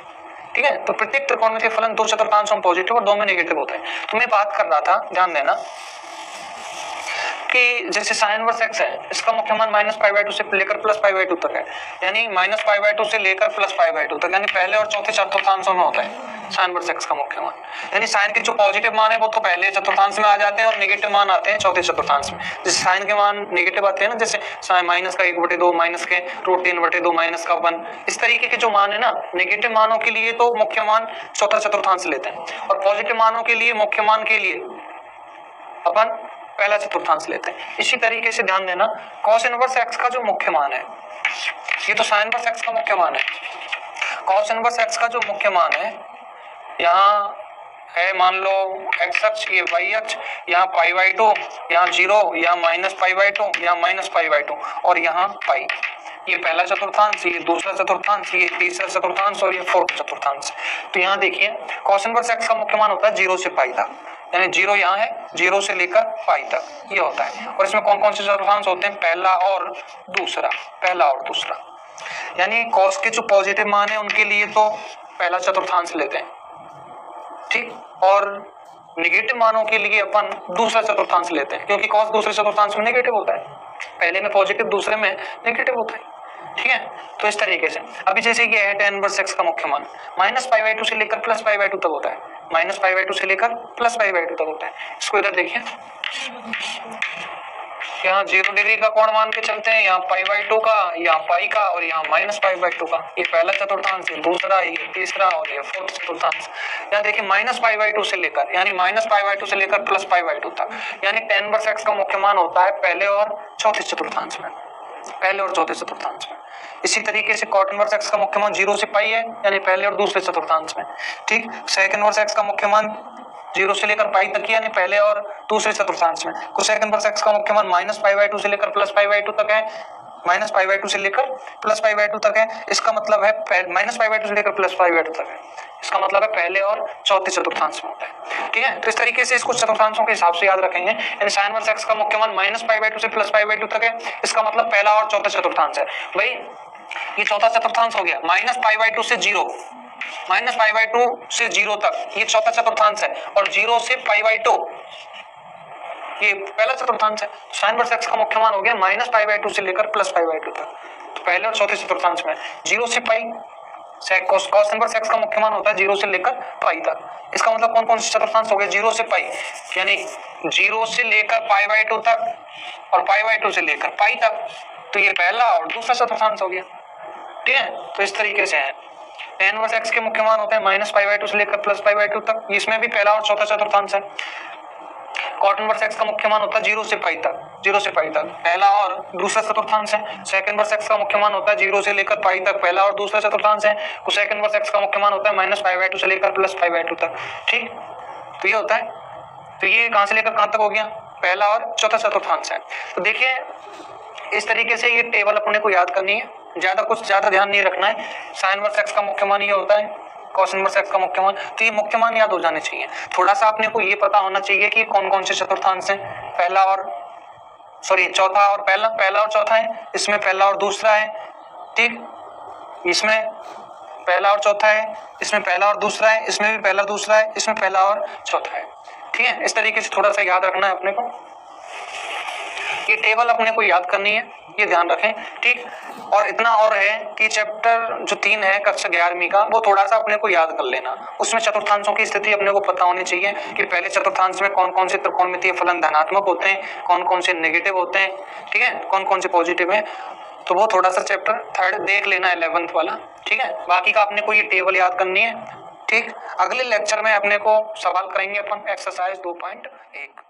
ठीक है? तो प्रत्येक त्रिकोण में फलन दो चतुर्थांश में पॉजिटिव और दो में नेगेटिव होते हैं। तो मैं बात कर रहा था, ध्यान देना। कि जैसे साइन वर्स एक्स है, इसका मुख्य मान माइनस फाइव बाई टू से लेकर प्लस फाइव बाई टू तक है। यानी माइनस फाइव बाई टू से लेकर प्लस फाइव बाई टू तक, यानी पहले और चौथे चतुर्थांशों में होता है, साइन वर्स एक्स का मुख्य मान यानी साइन के जो पॉजिटिव मान है, वो तो पहले चतुर्थांश में आ जाते हैं और नेगेटिव मान आते हैं चौथे चतुर्थांश में। जैसे साइन के मान नेगेटिव आते हैं ना, जैसे माइनस का एक बटे दो माइनस के रूट तीन बटे दो माइनस का वन इस तरीके के जो मान है ना निगेटिव मानों के लिए तो मुख्य मान चौथा चतुर्थांश लेते हैं। और पॉजिटिव मानों के लिए मुख्य मान के लिए, अपन पहला चतुर्थांश लेते हैं। इसी तरीके से ध्यान देना कॉस इनवर्स एक्स का जो मुख्य मान है, ये तो साइन वर्स एक्स का मुख्य मान है। कॉस इनवर्स एक्स का जो मुख्य मान है, यहाँ है मान लो एक्स अक्ष, ये वाई अक्ष, यहाँ पाई बाई टू यहाँ ज़ीरो यहाँ माइनस पाई बाई टू यहाँ माइनस पाई बाई टू और यहाँ पाई ये पहला चतुर्थांश ये दूसरा चतुर्थांश ये तीसरा चतुर्थांश और ये फोर्थ चतुर्थांश तो यहाँ देखिए कॉस इनवर्स एक्स का मुख्य मान होता है ज़ीरो से पाई तक। यानी ज़ीरो यहाँ है, ज़ीरो से लेकर पाई तक, ये होता है। और इसमें कौन कौन से चतुर्थांश होते हैं? पहला और दूसरा, पहला और दूसरा। यानी कॉस के जो पॉजिटिव मान है, उनके लिए तो पहला चतुर्थांश लेते हैं। ठीक? और निगेटिव मानों के लिए अपन दूसरा चतुर्थांश लेते हैं, क्योंकि कॉस दूसरे चतुर्थांश में नेगेटिव होता है। पहले में पॉजिटिव दूसरे में नेगेटिव होता है। ठीक है? तो इस तरीके से। अभी जैसे कि है टेन वर्स एक्स का मुख्य मान। माइनस फाइव बाई टू से लेकर प्लस फाइव बाई टू तक होता है। माइनस फाइव बाई टू से लेकर प्लस फाइव बाई टू तक होता है। इसको इधर देखिए। यहाँ ज़ीरो डिग्री का कोण मान के चलते हैं। यहाँ पाई बाई टू का, यहाँ पाई का और यहाँ माइनस फाइव बाई टू का। ये पहला चतुर्थांश दूसरा, ये तीसरा और ये फोर्थ चतुर्थांश। यहाँ देखिए माइनस फाइव बाई टू से लेकर, यानी माइनस फाइव बाई टू से लेकर प्लस फाइव बाई टू तक, यानी टेन वर्स एक्स का मुख्य मान होता है पहले और चौथे चतुर्थांश में। पहले और चौथे चतुर्थांश में। इसी तरीके से कॉटन वर्स एक्स का मुख्य मान ज़ीरो से पाई है, यानी पहले और दूसरे चतुर्थांश में। ठीक? सेकंड वर्स एक्स का मुख्य मान ज़ीरो से लेकर पाई तक यानी पहले और दूसरे चतुर्थांश में। कुछ सेकंड वर्स एक्स का मुख्यमान माइनस फाइव बाई टू से लेकर प्लस फाइव बाई टू तक है माइनस फाइव बाई टू से लेकर प्लस फाइव बाई टू तक है। इसका मतलब है माइनस फाइव बाई टू से लेकर प्लस फाइव बाई टू तक है। इसका मतलब है पहले और चौथे चतुर्थांश में होता है। ठीक है? तो इस तरीके से इसको चतुर्थांशों के हिसाब से याद रखेंगे। यानी साइन वर्स एक्स का मुख्य मान माइनस फाइव बाई टू से प्लस फाइव बाई टू तक है। इसका मतलब पहला और चौथा चतुर्थांश है। भाई ये चौथा चतुर्थांश हो गया। माइनस फाइव बाई टू से zero. Minus five by two से ज़ीरो तक, ये चौथा चतुर्थांश है। और ज़ीरो से फाइव बाई टू। ये पहला चतुर्थांश है। साइन वर्स एक्स का मुख्य मान हो गया माइनस फाइव बाई टू से लेकर प्लस फाइव बाई टू तक। तो पहले और चौथे चतुर्थांश में ज़ीरो से पाई कॉस एक्स का मुख्य मान होता है ज़ीरो से लेकर पाई तक। इसका मतलब कौन कौन से चतुर्थांश हो गए? ज़ीरो से पाई। यानी ज़ीरो से लेकर पाई बाई टू तक और पाई बाई टू से लेकर पाई तक। तो ये पहला और दूसरा चतुर्थांश हो गया। ठीक है? तो इस तरीके से है। टेन वर्स एक्स के मुख्य मान होते हैं माइनस फाइव बाई टू से लेकर प्लस फाइव बाई टू तक। इसमें भी पहला और चौथा चतुर्थांश है। कॉटन वर्स एक्स का मुख्य मान होता है ज़ीरो से फाइव तक, ज़ीरो से फाइव तक। पहला और दूसरा चतुर्थांश है सेकंड वर्स एक्स का मुख्य मान होता है ज़ीरो से लेकर फाइव तक। पहला और दूसरा चतुर्थांश है सेकंड वर्स एक्स का मुख्य मान होता है माइनस फाइव बाई टू से लेकर प्लस फाइव बाई टू तक। ठीक? तो ये होता है। तो ये कहाँ से लेकर कहाँ तक हो गया? पहला और चौथा चतुर्थांश है। तो देखिए, इस तरीके से ये टेबल अपने को याद करनी है। ज़्यादा कुछ ज़्यादा ध्यान नहीं रखना है। साइन वर्स एक्स का मुख्य मान ये होता है कॉस इनवर्स एक्स का मुख्य मान तो ये मुख्यमान याद हो जाने चाहिए। थोड़ा सा अपने को ये पता होना चाहिए कि कौन कौन से चतुर्थांश है। पहला और सॉरी चौथा और पहला पहला और चौथा है, इसमें पहला और दूसरा है, ठीक? इसमें पहला और चौथा है, इसमें पहला और दूसरा है, इसमें भी पहला दूसरा है, इसमें पहला और चौथा है, ठीक है? इस तरीके से थोड़ा सा याद रखना है अपने को। ये टेबल अपने को याद करनी है। ये ध्यान रखें, ठीक? और इतना और है कि चैप्टर जो तीन है, कक्षा ग्यारहवीं का, वो थोड़ा सा अपने को याद कर लेना। उसमें चतुर्थांशों की स्थिति अपने को पता होनी चाहिए कि पहले चतुर्थांश में कौन कौन से त्रिकोणमितीय फलन धनात्मक होते हैं कौन कौन से नेगेटिव होते हैं, ठीक है? कौन कौन से पॉजिटिव है? तो वो थोड़ा सा चैप्टर थर्ड देख लेना इलेवंथ वाला, ठीक है? बाकी का अपने को ये टेबल याद करनी है, ठीक? अगले लेक्चर में अपने को सवाल करेंगे अपन एक्सरसाइज दो पॉइंट एक।